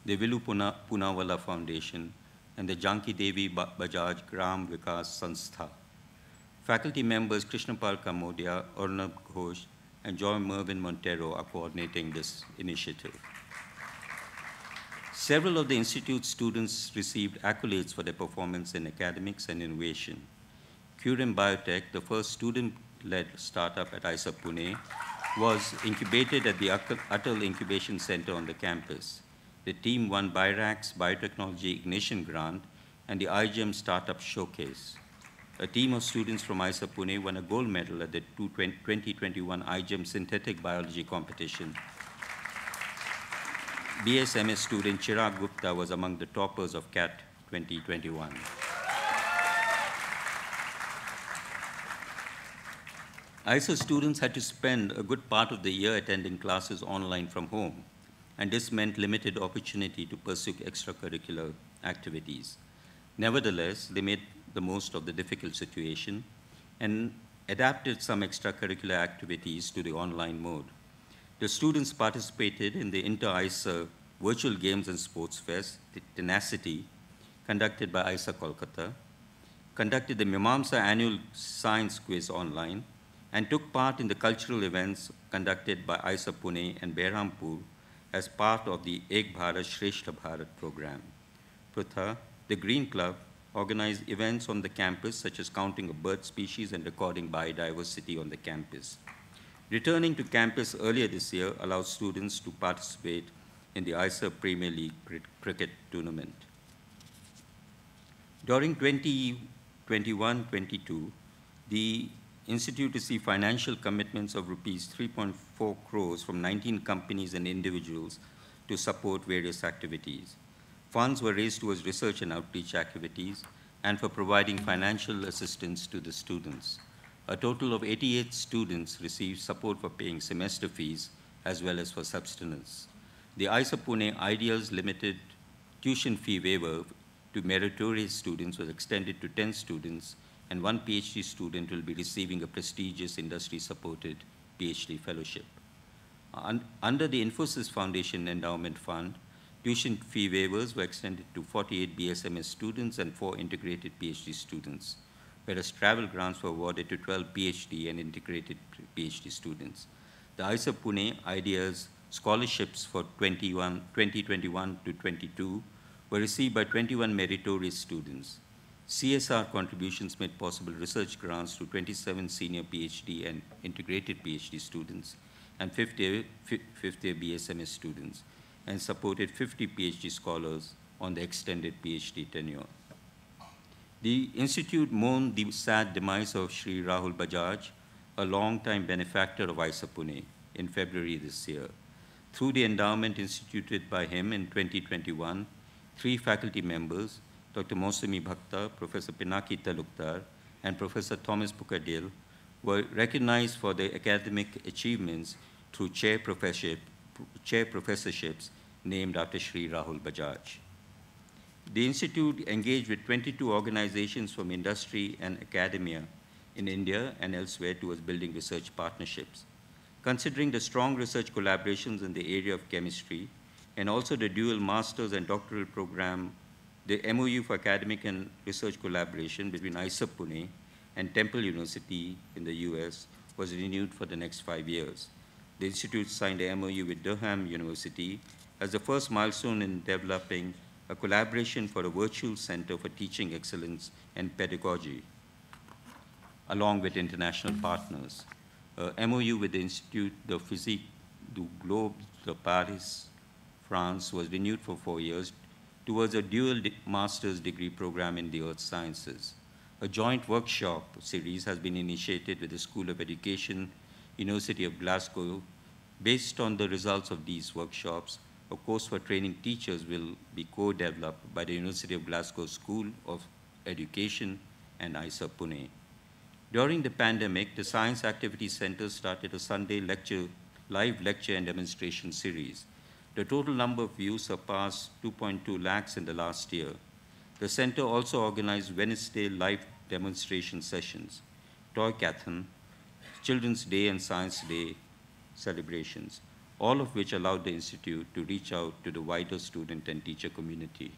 the Villoo Puna, Poonawalla Foundation, and the Janki Devi Bajaj Gram Vikas Sanstha. Faculty members Krishanpal Karmodiya, Arnab Ghosh, and Joy Merwin Monteiro are coordinating this initiative. Several of the Institute's students received accolades for their performance in academics and innovation. Curium Biotech, the first student-led startup at IISER Pune, was incubated at the Atal Incubation Center on the campus. The team won BIRAC's Biotechnology Ignition Grant and the iGEM Startup Showcase. A team of students from IISER Pune won a gold medal at the 2021 iGEM Synthetic Biology Competition. BSMS student Chirag Gupta was among the toppers of CAT 2021. IISER students had to spend a good part of the year attending classes online from home, and this meant limited opportunity to pursue extracurricular activities. Nevertheless, they made the most of the difficult situation and adapted some extracurricular activities to the online mode. The students participated in the Inter-IISER Virtual Games and Sports Fest, Tenacity, conducted by IISER Kolkata, conducted the Mimamsa Annual Science Quiz online, and took part in the cultural events conducted by IISER Pune and Berhampur as part of the Ek Bharat Shreshtha Bharat program. Prutha, the Green Club, organized events on the campus such as counting of bird species and recording biodiversity on the campus. Returning to campus earlier this year allowed students to participate in the IISER Premier League cricket tournament. During 2021-22, the Institute received financial commitments of rupees 3.4 crores from 19 companies and individuals to support various activities. Funds were raised towards research and outreach activities and for providing financial assistance to the students. A total of 88 students received support for paying semester fees as well as for subsistence. The IISER Pune Ideals Limited tuition fee waiver to meritorious students was extended to 10 students and one PhD student will be receiving a prestigious industry-supported PhD fellowship. under the Infosys Foundation Endowment Fund, tuition fee waivers were extended to 48 BSMS students and four integrated PhD students, whereas travel grants were awarded to 12 PhD and integrated PhD students. The IISER Pune Ideas scholarships for 21, 2021 to 22 were received by 21 meritorious students. CSR contributions made possible research grants to 27 senior PhD and integrated PhD students and 50, 50 BSMS students and supported 50 PhD scholars on the extended PhD tenure. The Institute mourned the sad demise of Sri Rahul Bajaj, a longtime benefactor of IISER Pune, in February this year. Through the endowment instituted by him in 2021, three faculty members, Dr. Mosumi Bhakta, Professor Pinaki Talukdar, and Professor Thomas Pucadyil were recognized for their academic achievements through chair, professorship, chair professorships named after Sri Rahul Bajaj. The Institute engaged with 22 organizations from industry and academia in India and elsewhere towards building research partnerships. Considering the strong research collaborations in the area of chemistry and also the dual master's and doctoral program the MOU for academic and research collaboration between IISER Pune and Temple University in the US was renewed for the next five years. The Institute signed a MOU with Durham University as the first milestone in developing a collaboration for a virtual center for teaching excellence and pedagogy, along with international partners. Uh, MOU with the Institut de Physique du Globe de Paris, France was renewed for four years towards a dual master's degree program in the earth sciences. A joint workshop series has been initiated with the School of Education, University of Glasgow. Based on the results of these workshops, a course for training teachers will be co-developed by the University of Glasgow School of Education and IISER Pune. During the pandemic, the Science Activity Center started a Sunday lecture, live lecture and demonstration series. The total number of views surpassed 2.2 lakhs in the last year. The center also organized Wednesday live demonstration sessions, Toycathon, Children's Day and Science Day celebrations, all of which allowed the Institute to reach out to the wider student and teacher community.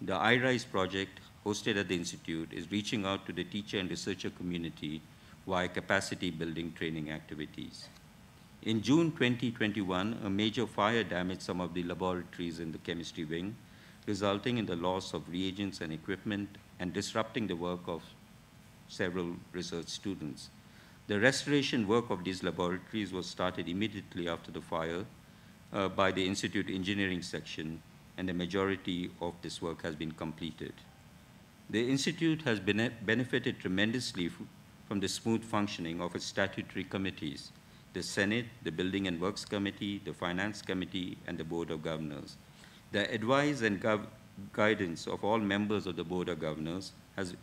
The iRise project, hosted at the Institute, is reaching out to the teacher and researcher community via capacity building training activities. In June 2021, a major fire damaged some of the laboratories in the chemistry wing, resulting in the loss of reagents and equipment and disrupting the work of several research students. The restoration work of these laboratories was started immediately after the fire uh, by the Institute Engineering section, and the majority of this work has been completed. The Institute has bene benefited tremendously from the smooth functioning of its statutory committees, the Senate, the Building and Works Committee, the Finance Committee, and the Board of Governors. The advice and guidance of all members of the Board of Governors has,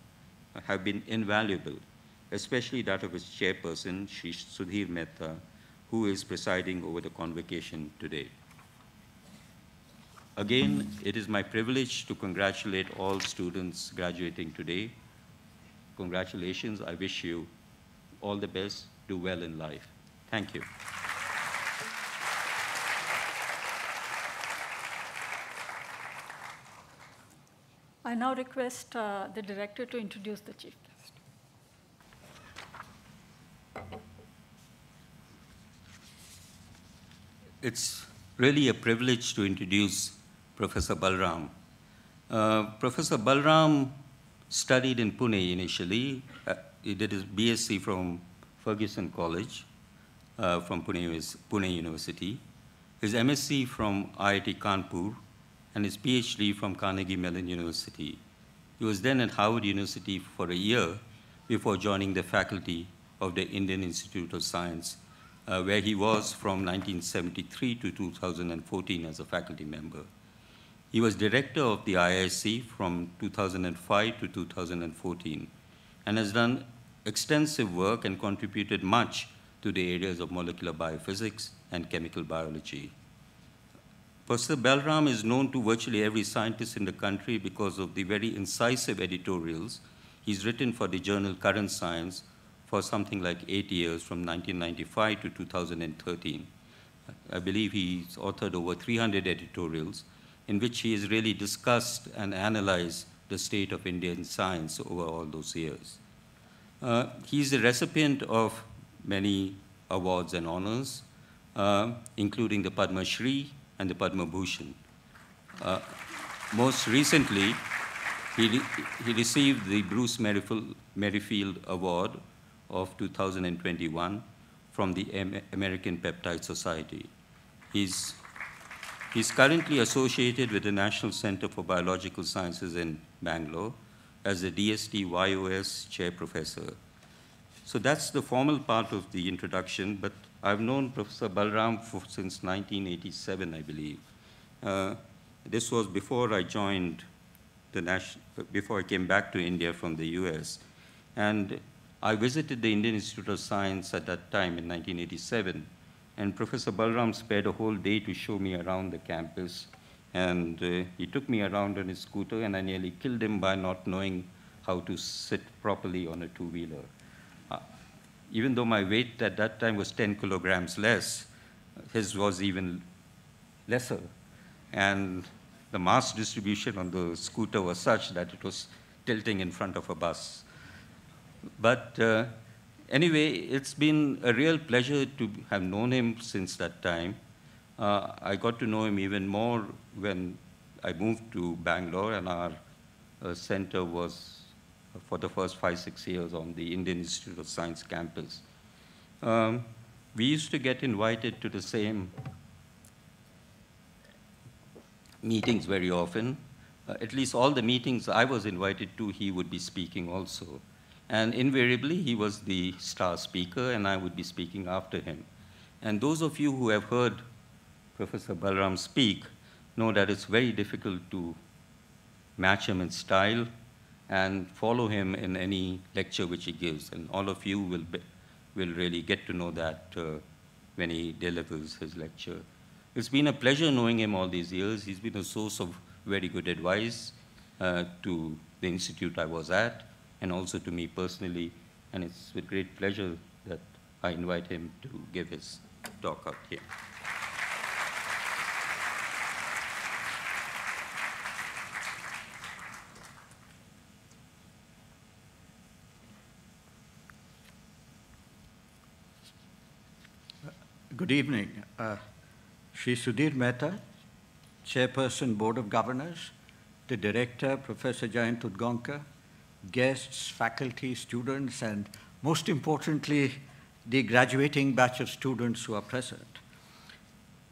have been invaluable, especially that of its chairperson, Shri Sudhir Mehta, who is presiding over the convocation today. Again, it is my privilege to congratulate all students graduating today. Congratulations. I wish you all the best. Do well in life. Thank you. I now request uh, the director to introduce the chief guest. It's really a privilege to introduce Professor Balaram. Uh, Professor Balaram studied in Pune initially. Uh, he did his BSc from Fergusson College, uh, from Pune, Pune University, his MSc from IIT Kanpur, and his PhD from Carnegie Mellon University. He was then at Howard University for a year before joining the faculty of the Indian Institute of Science, uh, where he was from 1973 to 2014 as a faculty member. He was director of the IISc from 2005 to 2014 and has done extensive work and contributed much to the areas of molecular biophysics and chemical biology. Professor Balaram is known to virtually every scientist in the country because of the very incisive editorials he's written for the journal Current Science for something like eight years from 1995 to 2013. I believe he's authored over 300 editorials in which he has really discussed and analyzed the state of Indian science over all those years. Uh, he's the recipient of many awards and honors, uh, including the Padma Shri and the Padma Bhushan. Uh, most recently, he, re he received the Bruce Merrifield, Merrifield Award of 2021 from the American Peptide Society. He's He's currently associated with the National Center for Biological Sciences in Bangalore as the DST YOS chair professor. So that's the formal part of the introduction, but I've known Professor Balaram for, since 1987, I believe. Uh, this was before I joined the national, before I came back to India from the US. And I visited the Indian Institute of Science at that time in 1987 and Professor Balaram spared a whole day to show me around the campus. And uh, he took me around on his scooter, and I nearly killed him by not knowing how to sit properly on a two-wheeler. Uh, even though my weight at that time was 10 kilograms less, his was even lesser. And the mass distribution on the scooter was such that it was tilting in front of a bus. But uh, anyway, it's been a real pleasure to have known him since that time. Uh, I got to know him even more when I moved to Bangalore and our uh, center was uh, for the first five, six years on the Indian Institute of Science campus. Um, we used to get invited to the same meetings very often. Uh, at least all the meetings I was invited to, he would be speaking also. And invariably, he was the star speaker, and I would be speaking after him. And those of you who have heard Professor Balaram speak know that it's very difficult to match him in style and follow him in any lecture which he gives. And all of you will, be, will really get to know that uh, when he delivers his lecture. It's been a pleasure knowing him all these years. He's been a source of very good advice uh, to the institute I was at and also to me personally. And it's with great pleasure that I invite him to give his talk out here. Good evening. Uh, Shri Sudhir Mehta, Chairperson, Board of Governors, the Director, Professor Jayant Udgaonkar, guests, faculty, students, and most importantly, the graduating batch of students who are present.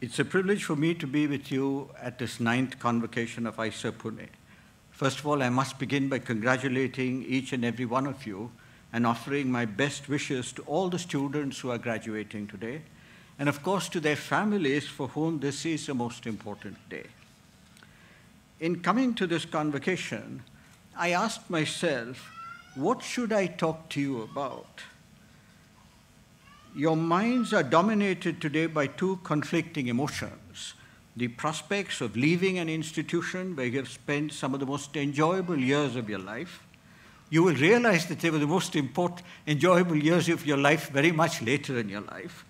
It's a privilege for me to be with you at this ninth convocation of IISER Pune. First of all, I must begin by congratulating each and every one of you and offering my best wishes to all the students who are graduating today, and of course to their families for whom this is the most important day. In coming to this convocation, I asked myself, what should I talk to you about? Your minds are dominated today by two conflicting emotions the prospects of leaving an institution where you have spent some of the most enjoyable years of your life. You will realize that they were the most important, enjoyable years of your life very much later in your life.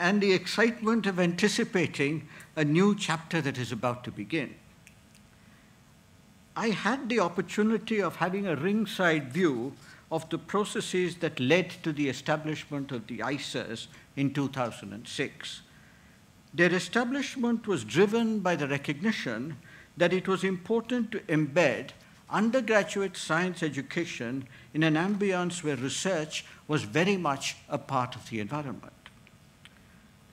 And the excitement of anticipating a new chapter that is about to begin. I had the opportunity of having a ringside view of the processes that led to the establishment of the IISERs in 2006. Their establishment was driven by the recognition that it was important to embed undergraduate science education in an ambience where research was very much a part of the environment.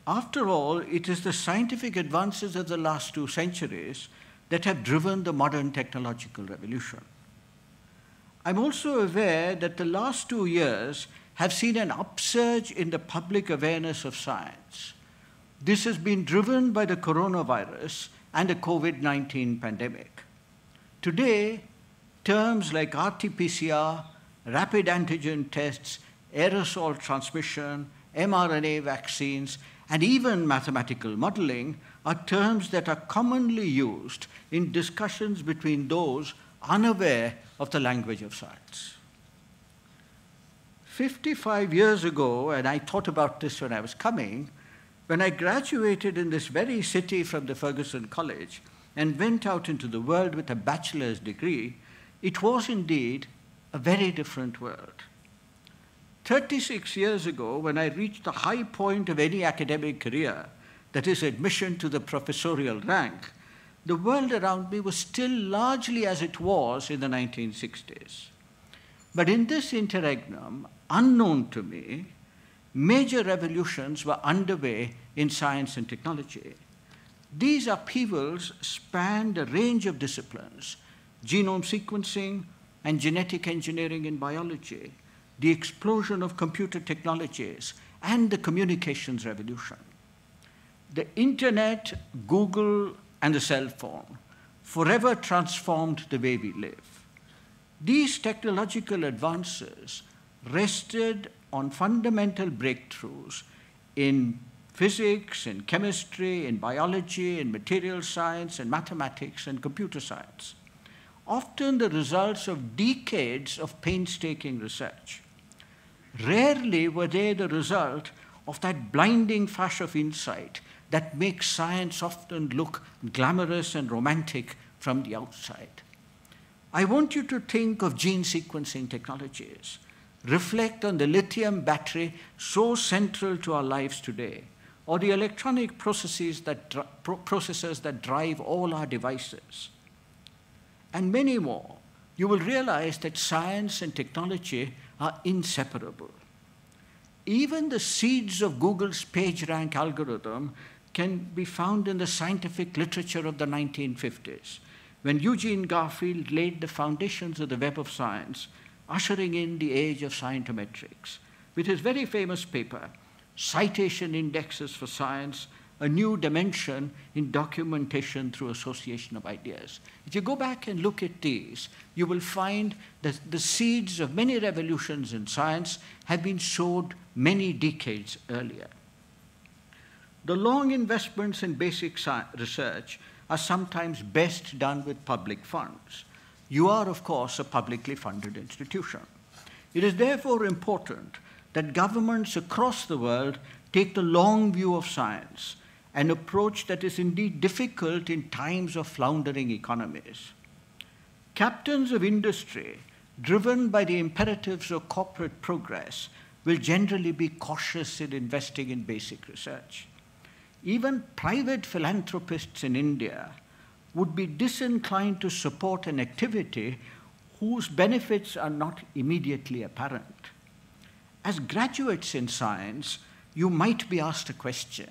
After all, it is the scientific advances of the last two centuries that have driven the modern technological revolution. I'm also aware that the last two years have seen an upsurge in the public awareness of science. This has been driven by the coronavirus and the COVID 19 pandemic. Today, terms like RT PCR, rapid antigen tests, aerosol transmission, mRNA vaccines, and even mathematical modeling are terms that are commonly used in discussions between those unaware of the language of science. 55 years ago, and I thought about this when I was coming, when I graduated in this very city from the Fergusson College and went out into the world with a bachelor's degree, it was indeed a very different world. 36 years ago, when I reached the high point of any academic career, that is, admission to the professorial rank, the world around me was still largely as it was in the 1960s. But in this interregnum, unknown to me, major revolutions were underway in science and technology. These upheavals spanned a range of disciplines genome sequencing and genetic engineering in biology, the explosion of computer technologies, and the communications revolution. The internet, Google, and the cell phone forever transformed the way we live. These technological advances rested on fundamental breakthroughs in physics, in chemistry, in biology, in material science, in mathematics, and computer science. Often the results of decades of painstaking research. Rarely were they the result of that blinding flash of insight that makes science often look glamorous and romantic from the outside. I want you to think of gene sequencing technologies. Reflect on the lithium battery so central to our lives today, or the electronic processes that, processes that drive all our devices, and many more. You will realize that science and technology are inseparable. Even the seeds of Google's PageRank algorithm can be found in the scientific literature of the 1950s, when Eugene Garfield laid the foundations of the web of science, ushering in the age of scientometrics, with his very famous paper, Citation Indexes for Science, a new dimension in documentation through association of ideas. If you go back and look at these, you will find that the seeds of many revolutions in science have been sowed many decades earlier. The long investments in basic research are sometimes best done with public funds. You are, of course, a publicly funded institution. It is therefore important that governments across the world take the long view of science, an approach that is indeed difficult in times of floundering economies. Captains of industry, driven by the imperatives of corporate progress, will generally be cautious in investing in basic research. Even private philanthropists in India would be disinclined to support an activity whose benefits are not immediately apparent. As graduates in science, you might be asked a question,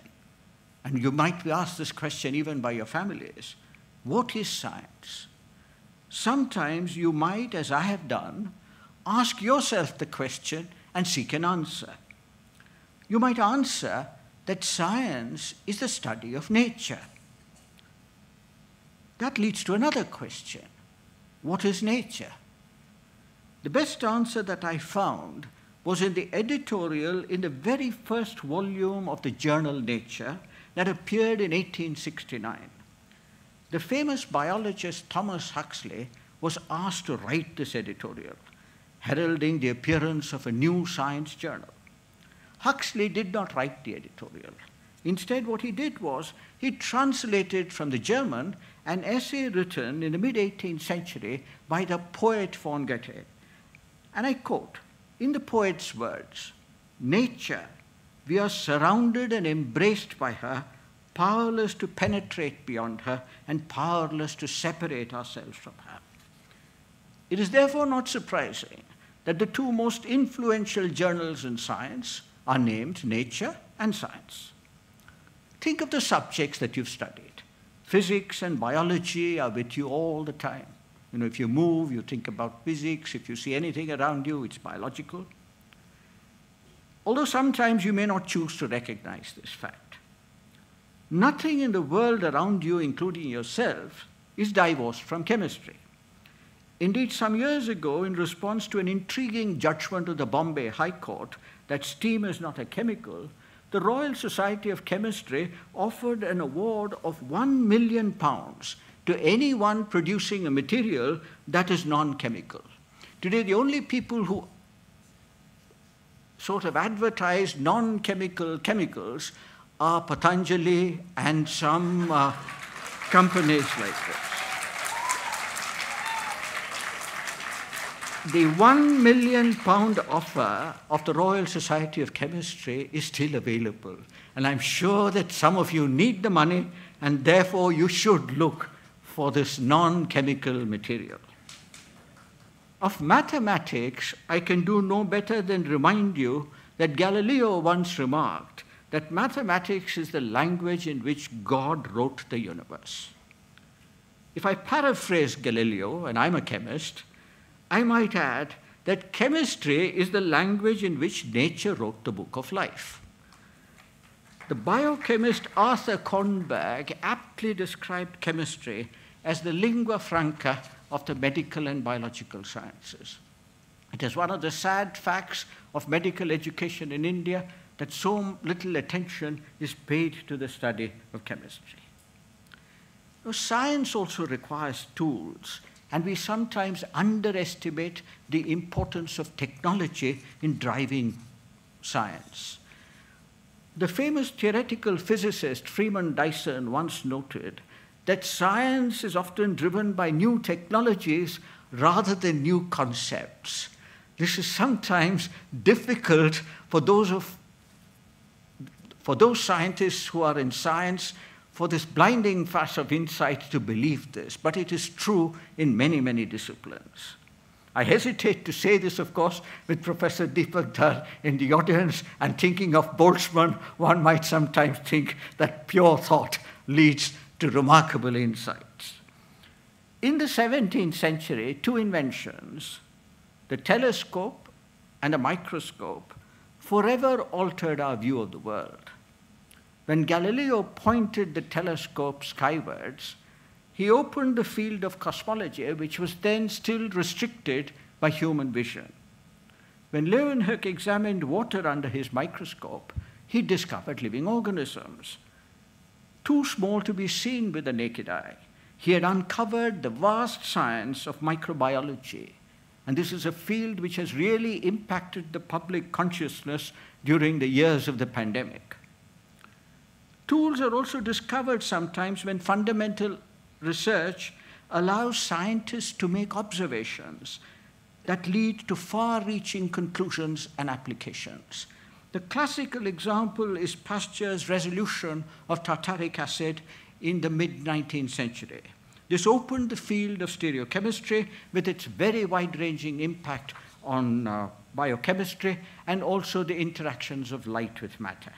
and you might be asked this question even by your families What is science? Sometimes you might, as I have done, ask yourself the question and seek an answer. You might answer that science is the study of nature. That leads to another question What is nature? The best answer that I found was in the editorial in the very first volume of the journal Nature that appeared in 1869. The famous biologist Thomas Huxley was asked to write this editorial, heralding the appearance of a new science journal. Huxley did not write the editorial. Instead, what he did was he translated from the German an essay written in the mid 18th century by the poet von Goethe. And I quote In the poet's words, Nature, we are surrounded and embraced by her, powerless to penetrate beyond her, and powerless to separate ourselves from her. It is therefore not surprising that the two most influential journals in science are named Nature and Science. Think of the subjects that you've studied. Physics and biology are with you all the time. You know, if you move, you think about physics. If you see anything around you, it's biological. Although sometimes you may not choose to recognize this fact. Nothing in the world around you, including yourself, is divorced from chemistry. Indeed, some years ago, in response to an intriguing judgment of the Bombay High Court that steam is not a chemical, the Royal Society of Chemistry offered an award of one million pounds to anyone producing a material that is non chemical. Today, the only people who sort of advertise non chemical chemicals are Patanjali and some uh, companies like this. The one million pound offer of the Royal Society of Chemistry is still available. And I'm sure that some of you need the money, and therefore you should look for this non chemical material. Of mathematics, I can do no better than remind you that Galileo once remarked that mathematics is the language in which God wrote the universe. If I paraphrase Galileo, and I'm a chemist, I might add that chemistry is the language in which nature wrote the book of life. The biochemist Arthur Kornberg aptly described chemistry as the lingua franca of the medical and biological sciences. It is one of the sad facts of medical education in India that so little attention is paid to the study of chemistry. Now, science also requires tools, and we sometimes underestimate the importance of technology in driving science. The famous theoretical physicist Freeman Dyson once noted that science is often driven by new technologies rather than new concepts. This is sometimes difficult for those, of, for those scientists who are in science, for this blinding flash of insight to believe this, but it is true in many, many disciplines. I hesitate to say this, of course, with Professor Deepak Dhar in the audience, and thinking of Boltzmann, one might sometimes think that pure thought leads to remarkable insights. In the 17th century, two inventions, the telescope and the microscope, forever altered our view of the world. When Galileo pointed the telescope skywards, he opened the field of cosmology, which was then still restricted by human vision. When Leeuwenhoek examined water under his microscope, he discovered living organisms too small to be seen with the naked eye. He had uncovered the vast science of microbiology. And this is a field which has really impacted the public consciousness during the years of the pandemic. Tools are also discovered sometimes when fundamental research allows scientists to make observations that lead to far reaching conclusions and applications. The classical example is Pasteur's resolution of tartaric acid in the mid 19th century. This opened the field of stereochemistry with its very wide ranging impact on uh, biochemistry and also the interactions of light with matter.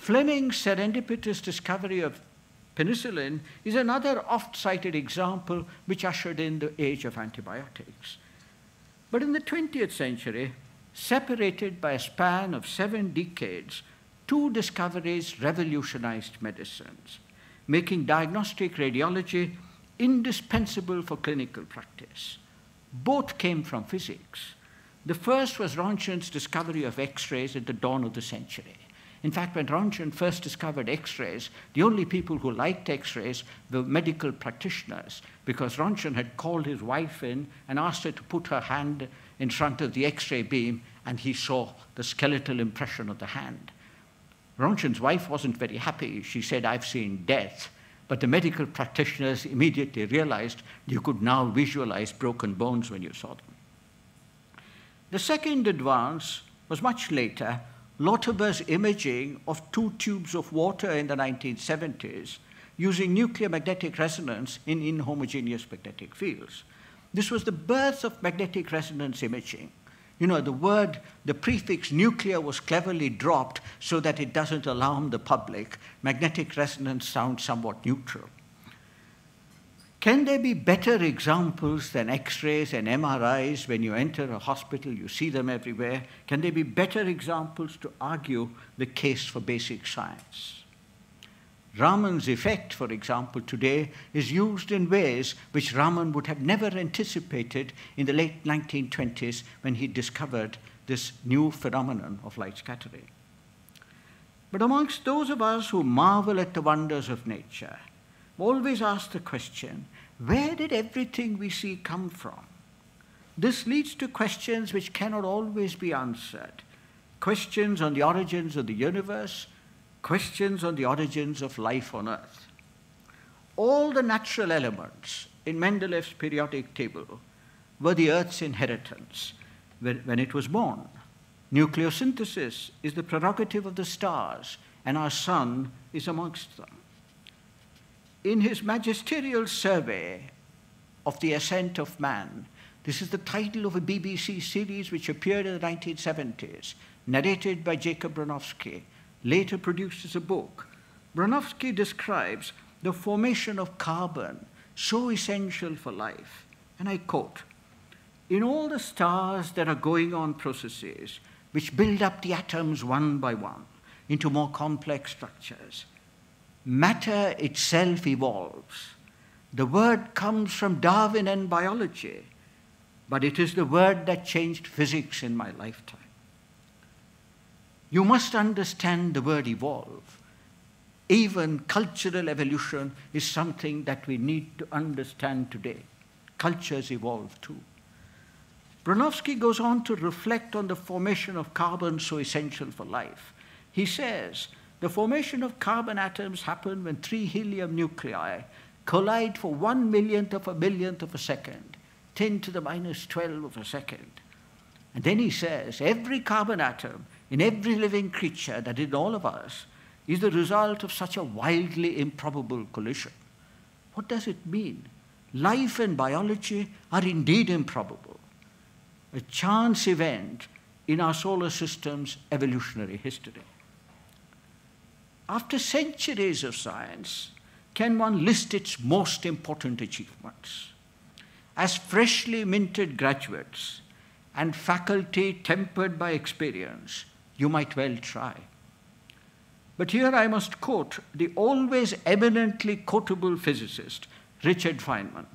Fleming's serendipitous discovery of penicillin is another oft cited example which ushered in the age of antibiotics. But in the 20th century, separated by a span of seven decades, two discoveries revolutionized medicines, making diagnostic radiology indispensable for clinical practice. Both came from physics. The first was Roentgen's discovery of X rays at the dawn of the century. In fact, when Roentgen first discovered X rays, the only people who liked X rays were medical practitioners because Roentgen had called his wife in and asked her to put her hand in front of the X ray beam, and he saw the skeletal impression of the hand. Roentgen's wife wasn't very happy. She said, I've seen death. But the medical practitioners immediately realized you could now visualize broken bones when you saw them. The second advance was much later Lauterbur's imaging of two tubes of water in the 1970s using nuclear magnetic resonance in inhomogeneous magnetic fields. This was the birth of magnetic resonance imaging. You know, the word, the prefix nuclear was cleverly dropped so that it doesn't alarm the public. Magnetic resonance sounds somewhat neutral. Can there be better examples than X rays and MRIs when you enter a hospital? You see them everywhere. Can there be better examples to argue the case for basic science? Raman's effect, for example, today is used in ways which Raman would have never anticipated in the late 1920s when he discovered this new phenomenon of light scattering. But amongst those of us who marvel at the wonders of nature, always ask the question where did everything we see come from? This leads to questions which cannot always be answered. Questions on the origins of the universe, questions on the origins of life on Earth. All the natural elements in Mendeleev's periodic table were the Earth's inheritance when it was born. Nucleosynthesis is the prerogative of the stars, and our sun is amongst them. In his magisterial survey of the ascent of man, this is the title of a BBC series which appeared in the 1970s, narrated by Jacob Bronowski, later produced as a book. Bronowski describes the formation of carbon, so essential for life. And I quote In all the stars, there are going on processes which build up the atoms one by one into more complex structures. Matter itself evolves. The word comes from Darwin and biology, but it is the word that changed physics in my lifetime. You must understand the word evolve. Even cultural evolution is something that we need to understand today. Cultures evolve too. Bronowski goes on to reflect on the formation of carbon so essential for life. He says, the formation of carbon atoms happen when three helium nuclei collide for one millionth of a millionth of a second, 10 to the minus 12 of a second. And then he says, every carbon atom in every living creature that in all of us is the result of such a wildly improbable collision. What does it mean? Life and biology are indeed improbable, a chance event in our solar system's evolutionary history. After centuries of science, can one list its most important achievements? As freshly minted graduates and faculty tempered by experience, you might well try. But here I must quote the always eminently quotable physicist, Richard Feynman.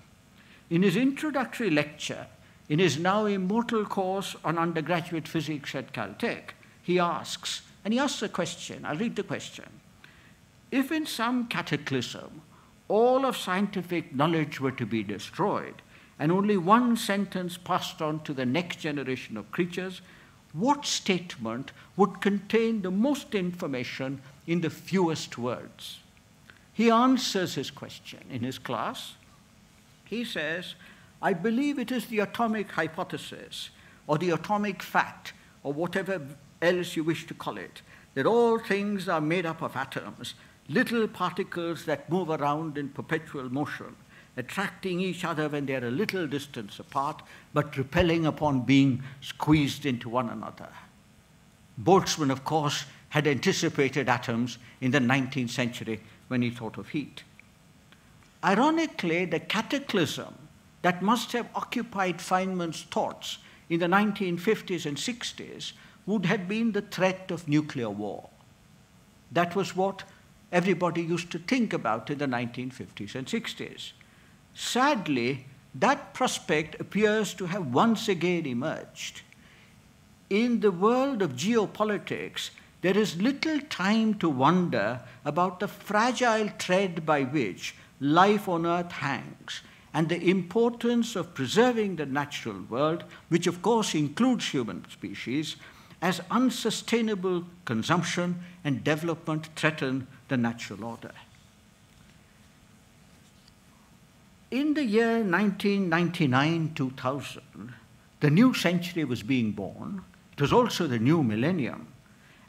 In his introductory lecture, in his now immortal course on undergraduate physics at Caltech, he asks, and he asks a question, I'll read the question. If in some cataclysm all of scientific knowledge were to be destroyed, and only one sentence passed on to the next generation of creatures, what statement would contain the most information in the fewest words? He answers his question in his class. He says, I believe it is the atomic hypothesis or the atomic fact or whatever else you wish to call it, that all things are made up of atoms, little particles that move around in perpetual motion, attracting each other when they are a little distance apart, but repelling upon being squeezed into one another. Boltzmann, of course, had anticipated atoms in the 19th century when he thought of heat. Ironically, the cataclysm that must have occupied Feynman's thoughts in the 1950s and 60s would have been the threat of nuclear war. That was what everybody used to think about in the 1950s and 60s. Sadly, that prospect appears to have once again emerged. In the world of geopolitics, there is little time to wonder about the fragile thread by which life on earth hangs and the importance of preserving the natural world, which of course includes human species, as unsustainable consumption and development threaten the natural order. In the year 1999 2000, the new century was being born. It was also the new millennium,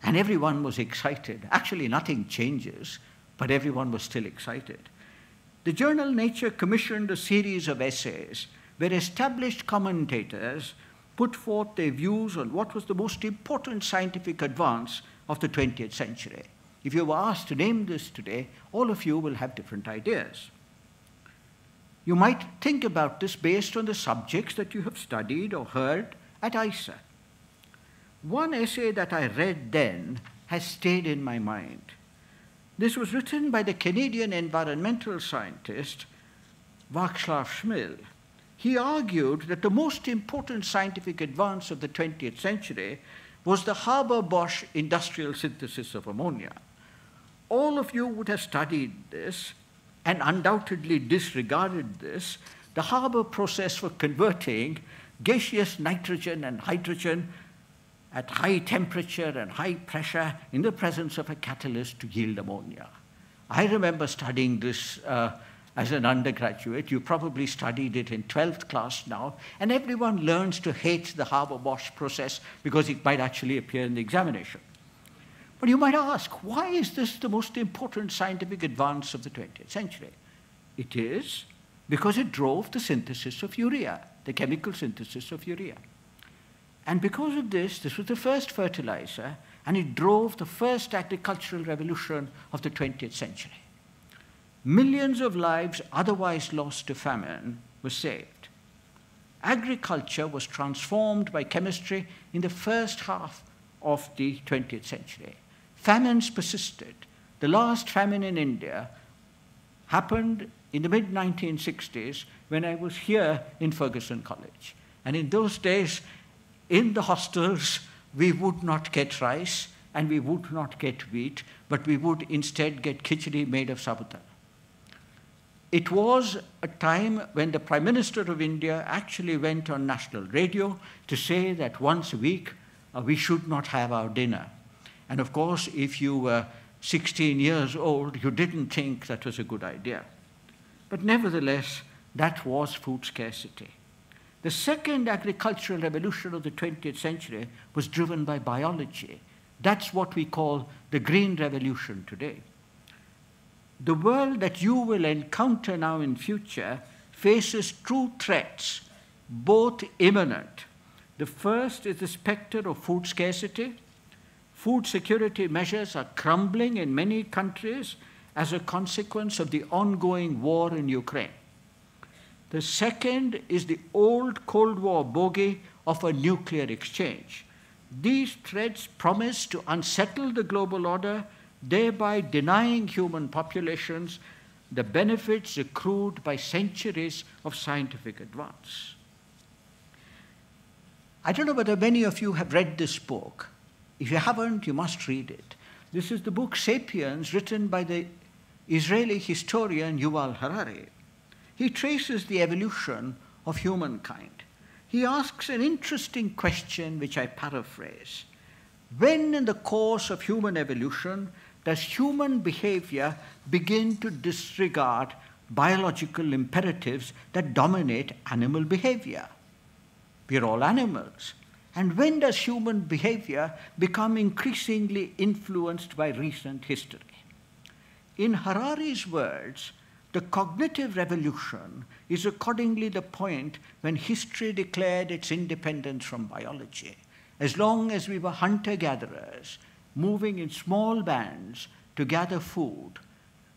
and everyone was excited. Actually, nothing changes, but everyone was still excited. The journal Nature commissioned a series of essays where established commentators put forth their views on what was the most important scientific advance of the 20th century. If you were asked to name this today, all of you will have different ideas. You might think about this based on the subjects that you have studied or heard at IISER. One essay that I read then has stayed in my mind. This was written by the Canadian environmental scientist Václav Smil. He argued that the most important scientific advance of the 20th century was the Haber-Bosch industrial synthesis of ammonia. All of you would have studied this and undoubtedly disregarded this, the Haber process for converting gaseous nitrogen and hydrogen at high temperature and high pressure in the presence of a catalyst to yield ammonia. I remember studying this uh, as an undergraduate. You probably studied it in 12th class now, and everyone learns to hate the Haber-Bosch process because it might actually appear in the examination. But you might ask, why is this the most important scientific advance of the 20th century? It is because it drove the synthesis of urea, the chemical synthesis of urea. And because of this, this was the first fertilizer, and it drove the first agricultural revolution of the 20th century. Millions of lives otherwise lost to famine were saved. Agriculture was transformed by chemistry in the first half of the 20th century. Famines persisted. The last famine in India happened in the mid 1960s when I was here in Fergusson College. And in those days, in the hostels, we would not get rice and we would not get wheat, but we would instead get khichdi made of sabuta. It was a time when the Prime Minister of India actually went on national radio to say that once a week uh, we should not have our dinner. And of course, if you were 16 years old, you didn't think that was a good idea. But nevertheless, that was food scarcity. The second agricultural revolution of the 20th century was driven by biology. That's what we call the Green Revolution today. The world that you will encounter now in future faces true threats, both imminent. The first is the specter of food scarcity, Food security measures are crumbling in many countries as a consequence of the ongoing war in Ukraine. The second is the old Cold War bogey of a nuclear exchange. These threats promise to unsettle the global order, thereby denying human populations the benefits accrued by centuries of scientific advance. I don't know whether many of you have read this book. If you haven't, you must read it. This is the book Sapiens, written by the Israeli historian Yuval Harari. He traces the evolution of humankind. He asks an interesting question, which I paraphrase. When, in the course of human evolution, does human behavior begin to disregard biological imperatives that dominate animal behavior? We're all animals. And when does human behavior become increasingly influenced by recent history? In Harari's words, the cognitive revolution is accordingly the point when history declared its independence from biology. As long as we were hunter gatherers, moving in small bands to gather food,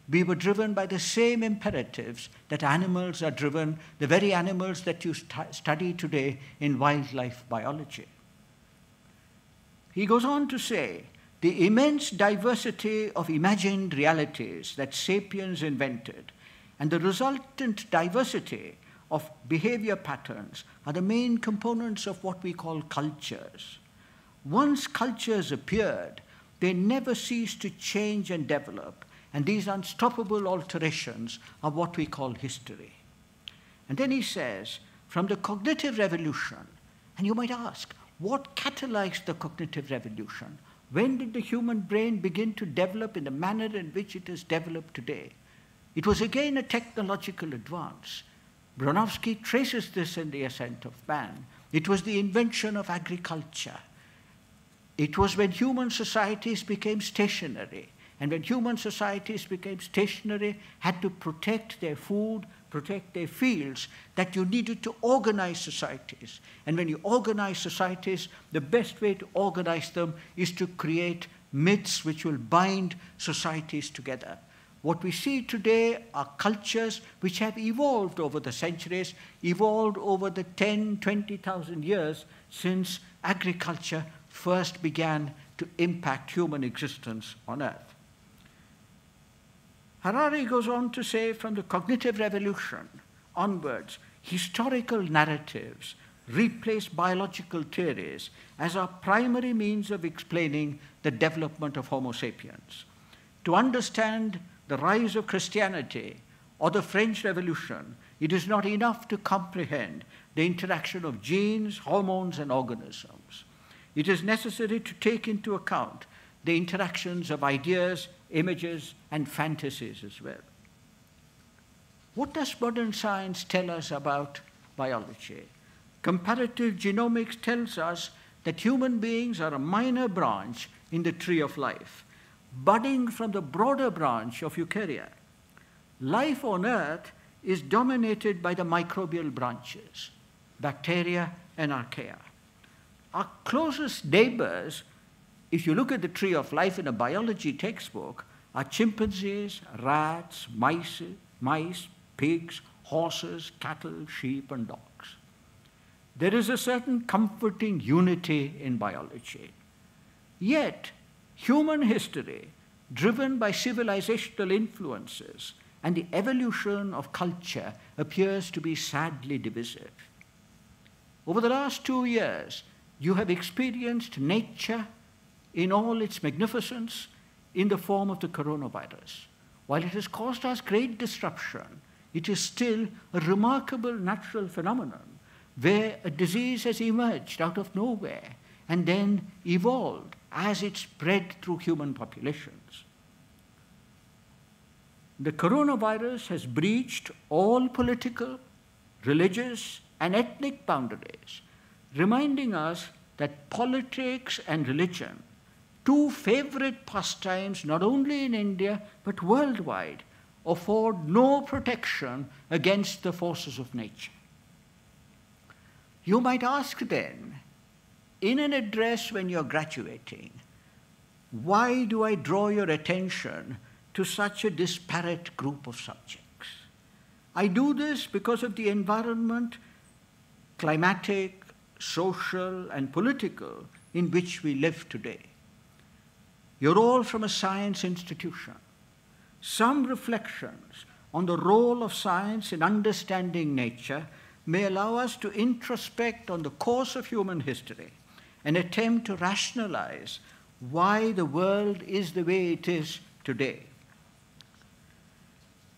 we were driven by the same imperatives that animals are driven, the very animals that you st- study today in wildlife biology. He goes on to say the immense diversity of imagined realities that sapiens invented and the resultant diversity of behavior patterns are the main components of what we call cultures. Once cultures appeared, they never cease to change and develop, and these unstoppable alterations are what we call history. And then he says, from the cognitive revolution, and you might ask, what catalyzed the cognitive revolution? When did the human brain begin to develop in the manner in which it is developed today? It was again a technological advance. Bronowski traces this in The Ascent of Man. It was the invention of agriculture. It was when human societies became stationary, and when human societies became stationary, had to protect their food, protect their fields, that you needed to organize societies. And when you organize societies, the best way to organize them is to create myths which will bind societies together. What we see today are cultures which have evolved over the centuries, evolved over the 10, 20,000 years since agriculture first began to impact human existence on Earth. Harari goes on to say from the cognitive revolution onwards, historical narratives replace biological theories as our primary means of explaining the development of Homo sapiens. To understand the rise of Christianity or the French Revolution, it is not enough to comprehend the interaction of genes, hormones, and organisms. It is necessary to take into account the interactions of ideas, images, and fantasies as well. What does modern science tell us about biology? Comparative genomics tells us that human beings are a minor branch in the tree of life, budding from the broader branch of eukarya. Life on Earth is dominated by the microbial branches, bacteria and archaea. Our closest neighbors, if you look at the tree of life in a biology textbook, are chimpanzees, rats, mice, mice, pigs, horses, cattle, sheep, and dogs. There is a certain comforting unity in biology. Yet, human history, driven by civilizational influences and the evolution of culture, appears to be sadly divisive. Over the last two years, you have experienced nature in all its magnificence in the form of the coronavirus. While it has caused us great disruption, it is still a remarkable natural phenomenon where a disease has emerged out of nowhere and then evolved as it spread through human populations. The coronavirus has breached all political, religious, and ethnic boundaries, reminding us that politics and religion two favorite pastimes, not only in India but worldwide, afford no protection against the forces of nature. You might ask then, in an address when you're graduating, why do I draw your attention to such a disparate group of subjects? I do this because of the environment, climatic, social, and political, in which we live today. You're all from a science institution. Some reflections on the role of science in understanding nature may allow us to introspect on the course of human history and attempt to rationalize why the world is the way it is today.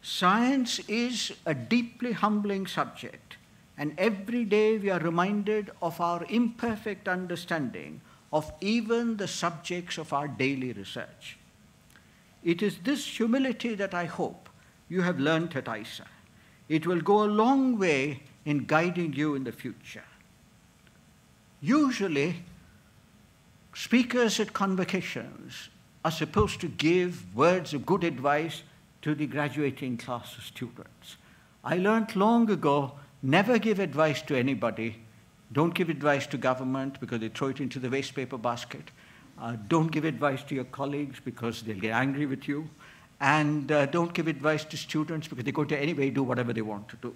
Science is a deeply humbling subject, and every day we are reminded of our imperfect understanding of even the subjects of our daily research. It is this humility that I hope you have learnt at IISER. It will go a long way in guiding you in the future. usually speakers at convocations are supposed to give words of good advice to the graduating class of students. I learned long ago never give advice to anybody. Don't give advice to government because they throw it into the waste paper basket. Uh, don't give advice to your colleagues because they'll get angry with you. And uh, don't give advice to students because they're going to anyway do whatever they want to do.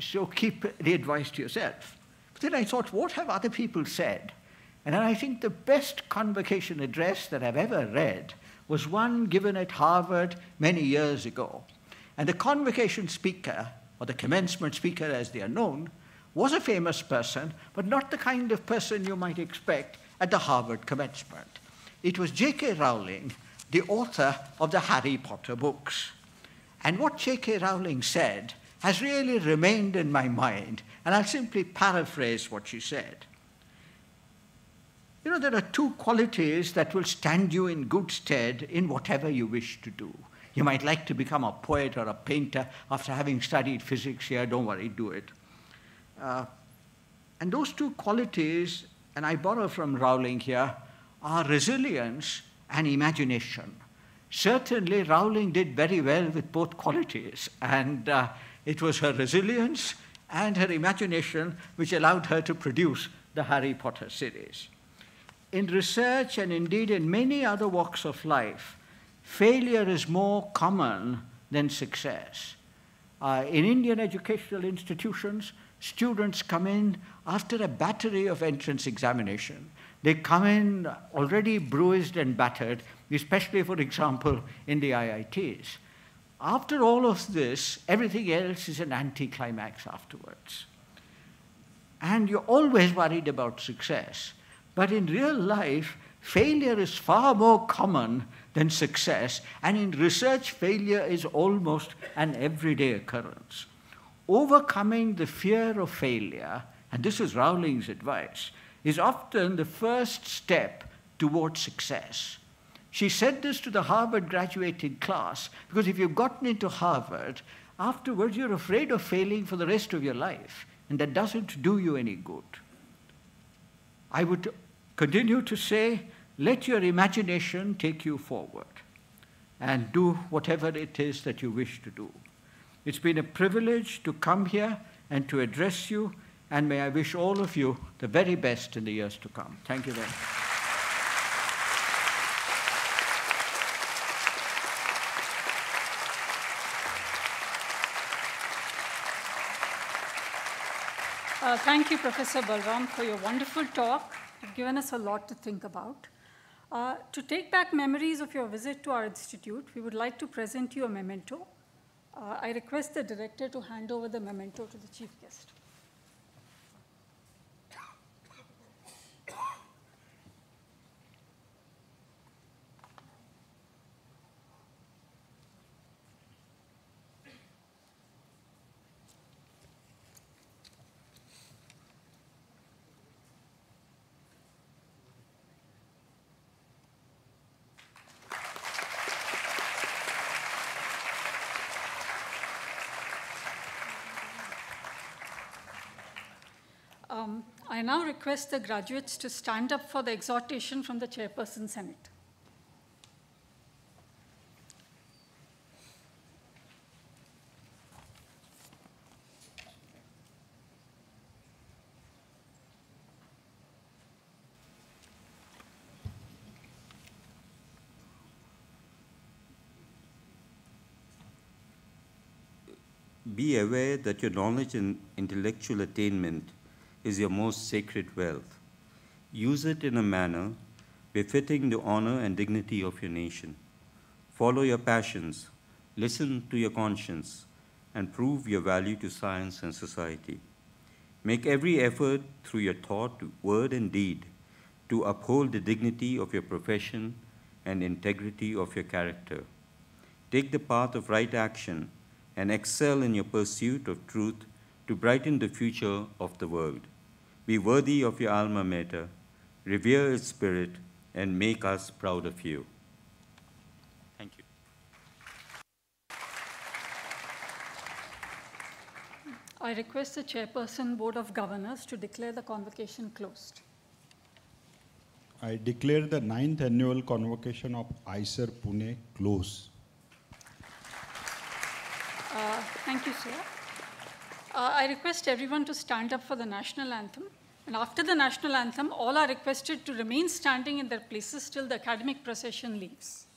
So keep the advice to yourself. But then I thought, what have other people said? And I think the best convocation address that I've ever read was one given at Harvard many years ago. And the convocation speaker, or the commencement speaker as they are known, was a famous person, but not the kind of person you might expect at the Harvard commencement. It was J.K. Rowling, the author of the Harry Potter books. And what J.K. Rowling said has really remained in my mind, and I'll simply paraphrase what she said. You know, there are two qualities that will stand you in good stead in whatever you wish to do. You might like to become a poet or a painter after having studied physics here. Don't worry, do it. Uh, and those two qualities, and I borrow from Rowling here, are resilience and imagination. Certainly, Rowling did very well with both qualities, and uh, it was her resilience and her imagination which allowed her to produce the Harry Potter series. In research and indeed in many other walks of life, failure is more common than success. Uh, in Indian educational institutions, students come in after a battery of entrance examination. They come in already bruised and battered, especially, for example, in the IITs. After all of this, everything else is an anticlimax afterwards. And you're always worried about success. But in real life, failure is far more common than success, and in research, failure is almost an everyday occurrence. Overcoming the fear of failure, and this is Rowling's advice, is often the first step towards success. She said this to the Harvard graduating class because if you've gotten into Harvard, afterwards you're afraid of failing for the rest of your life, and that doesn't do you any good. I would continue to say, let your imagination take you forward and do whatever it is that you wish to do. It's been a privilege to come here and to address you, and may I wish all of you the very best in the years to come. Thank you very much. Uh, thank you, Professor Balaram, for your wonderful talk. You've given us a lot to think about. Uh, to take back memories of your visit to our institute, we would like to present you a memento. Uh, I request the director to hand over the memento to the chief guest. Um, I now request the graduates to stand up for the exhortation from the Chairperson Senate. Be aware that your knowledge and intellectual attainment is your most sacred wealth. Use it in a manner befitting the honor and dignity of your nation. Follow your passions, listen to your conscience, and prove your value to science and society. Make every effort through your thought, word, and deed to uphold the dignity of your profession and integrity of your character. Take the path of right action and excel in your pursuit of truth to brighten the future of the world. Be worthy of your alma mater, revere its spirit, and make us proud of you. Thank you. I request the Chairperson Board of Governors to declare the convocation closed. I declare the ninth annual convocation of IISER Pune closed. Uh, Thank you, sir. Uh, I request everyone to stand up for the national anthem. And after the national anthem, all are requested to remain standing in their places till the academic procession leaves.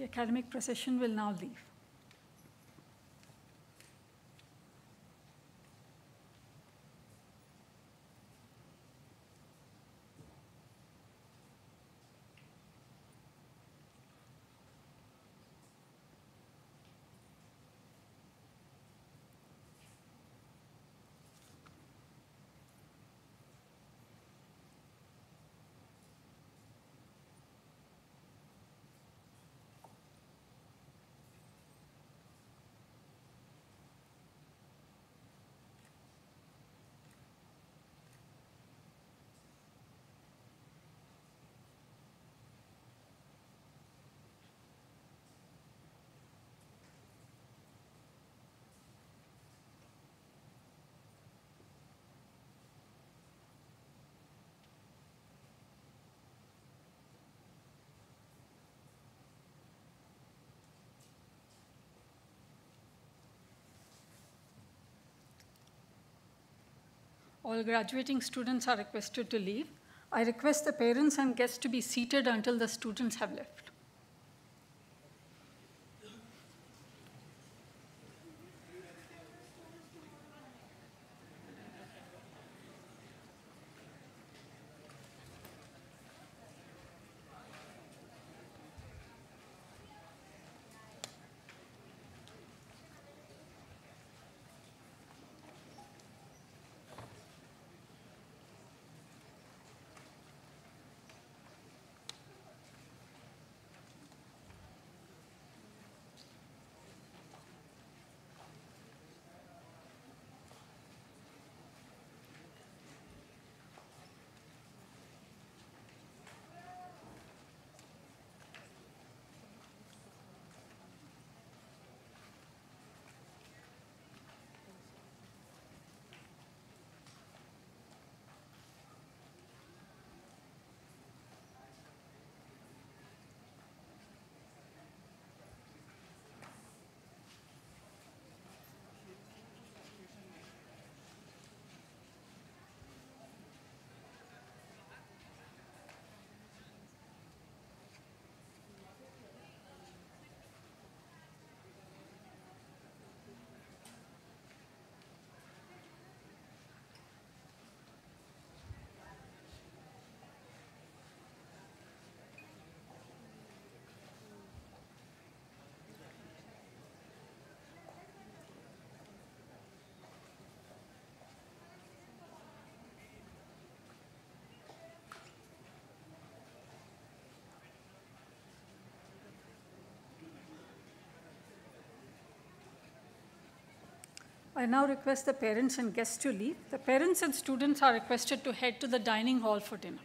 The academic procession will now leave. All graduating students are requested to leave. I request the parents and guests to be seated until the students have left. I now request the parents and guests to leave. The parents and students are requested to head to the dining hall for dinner.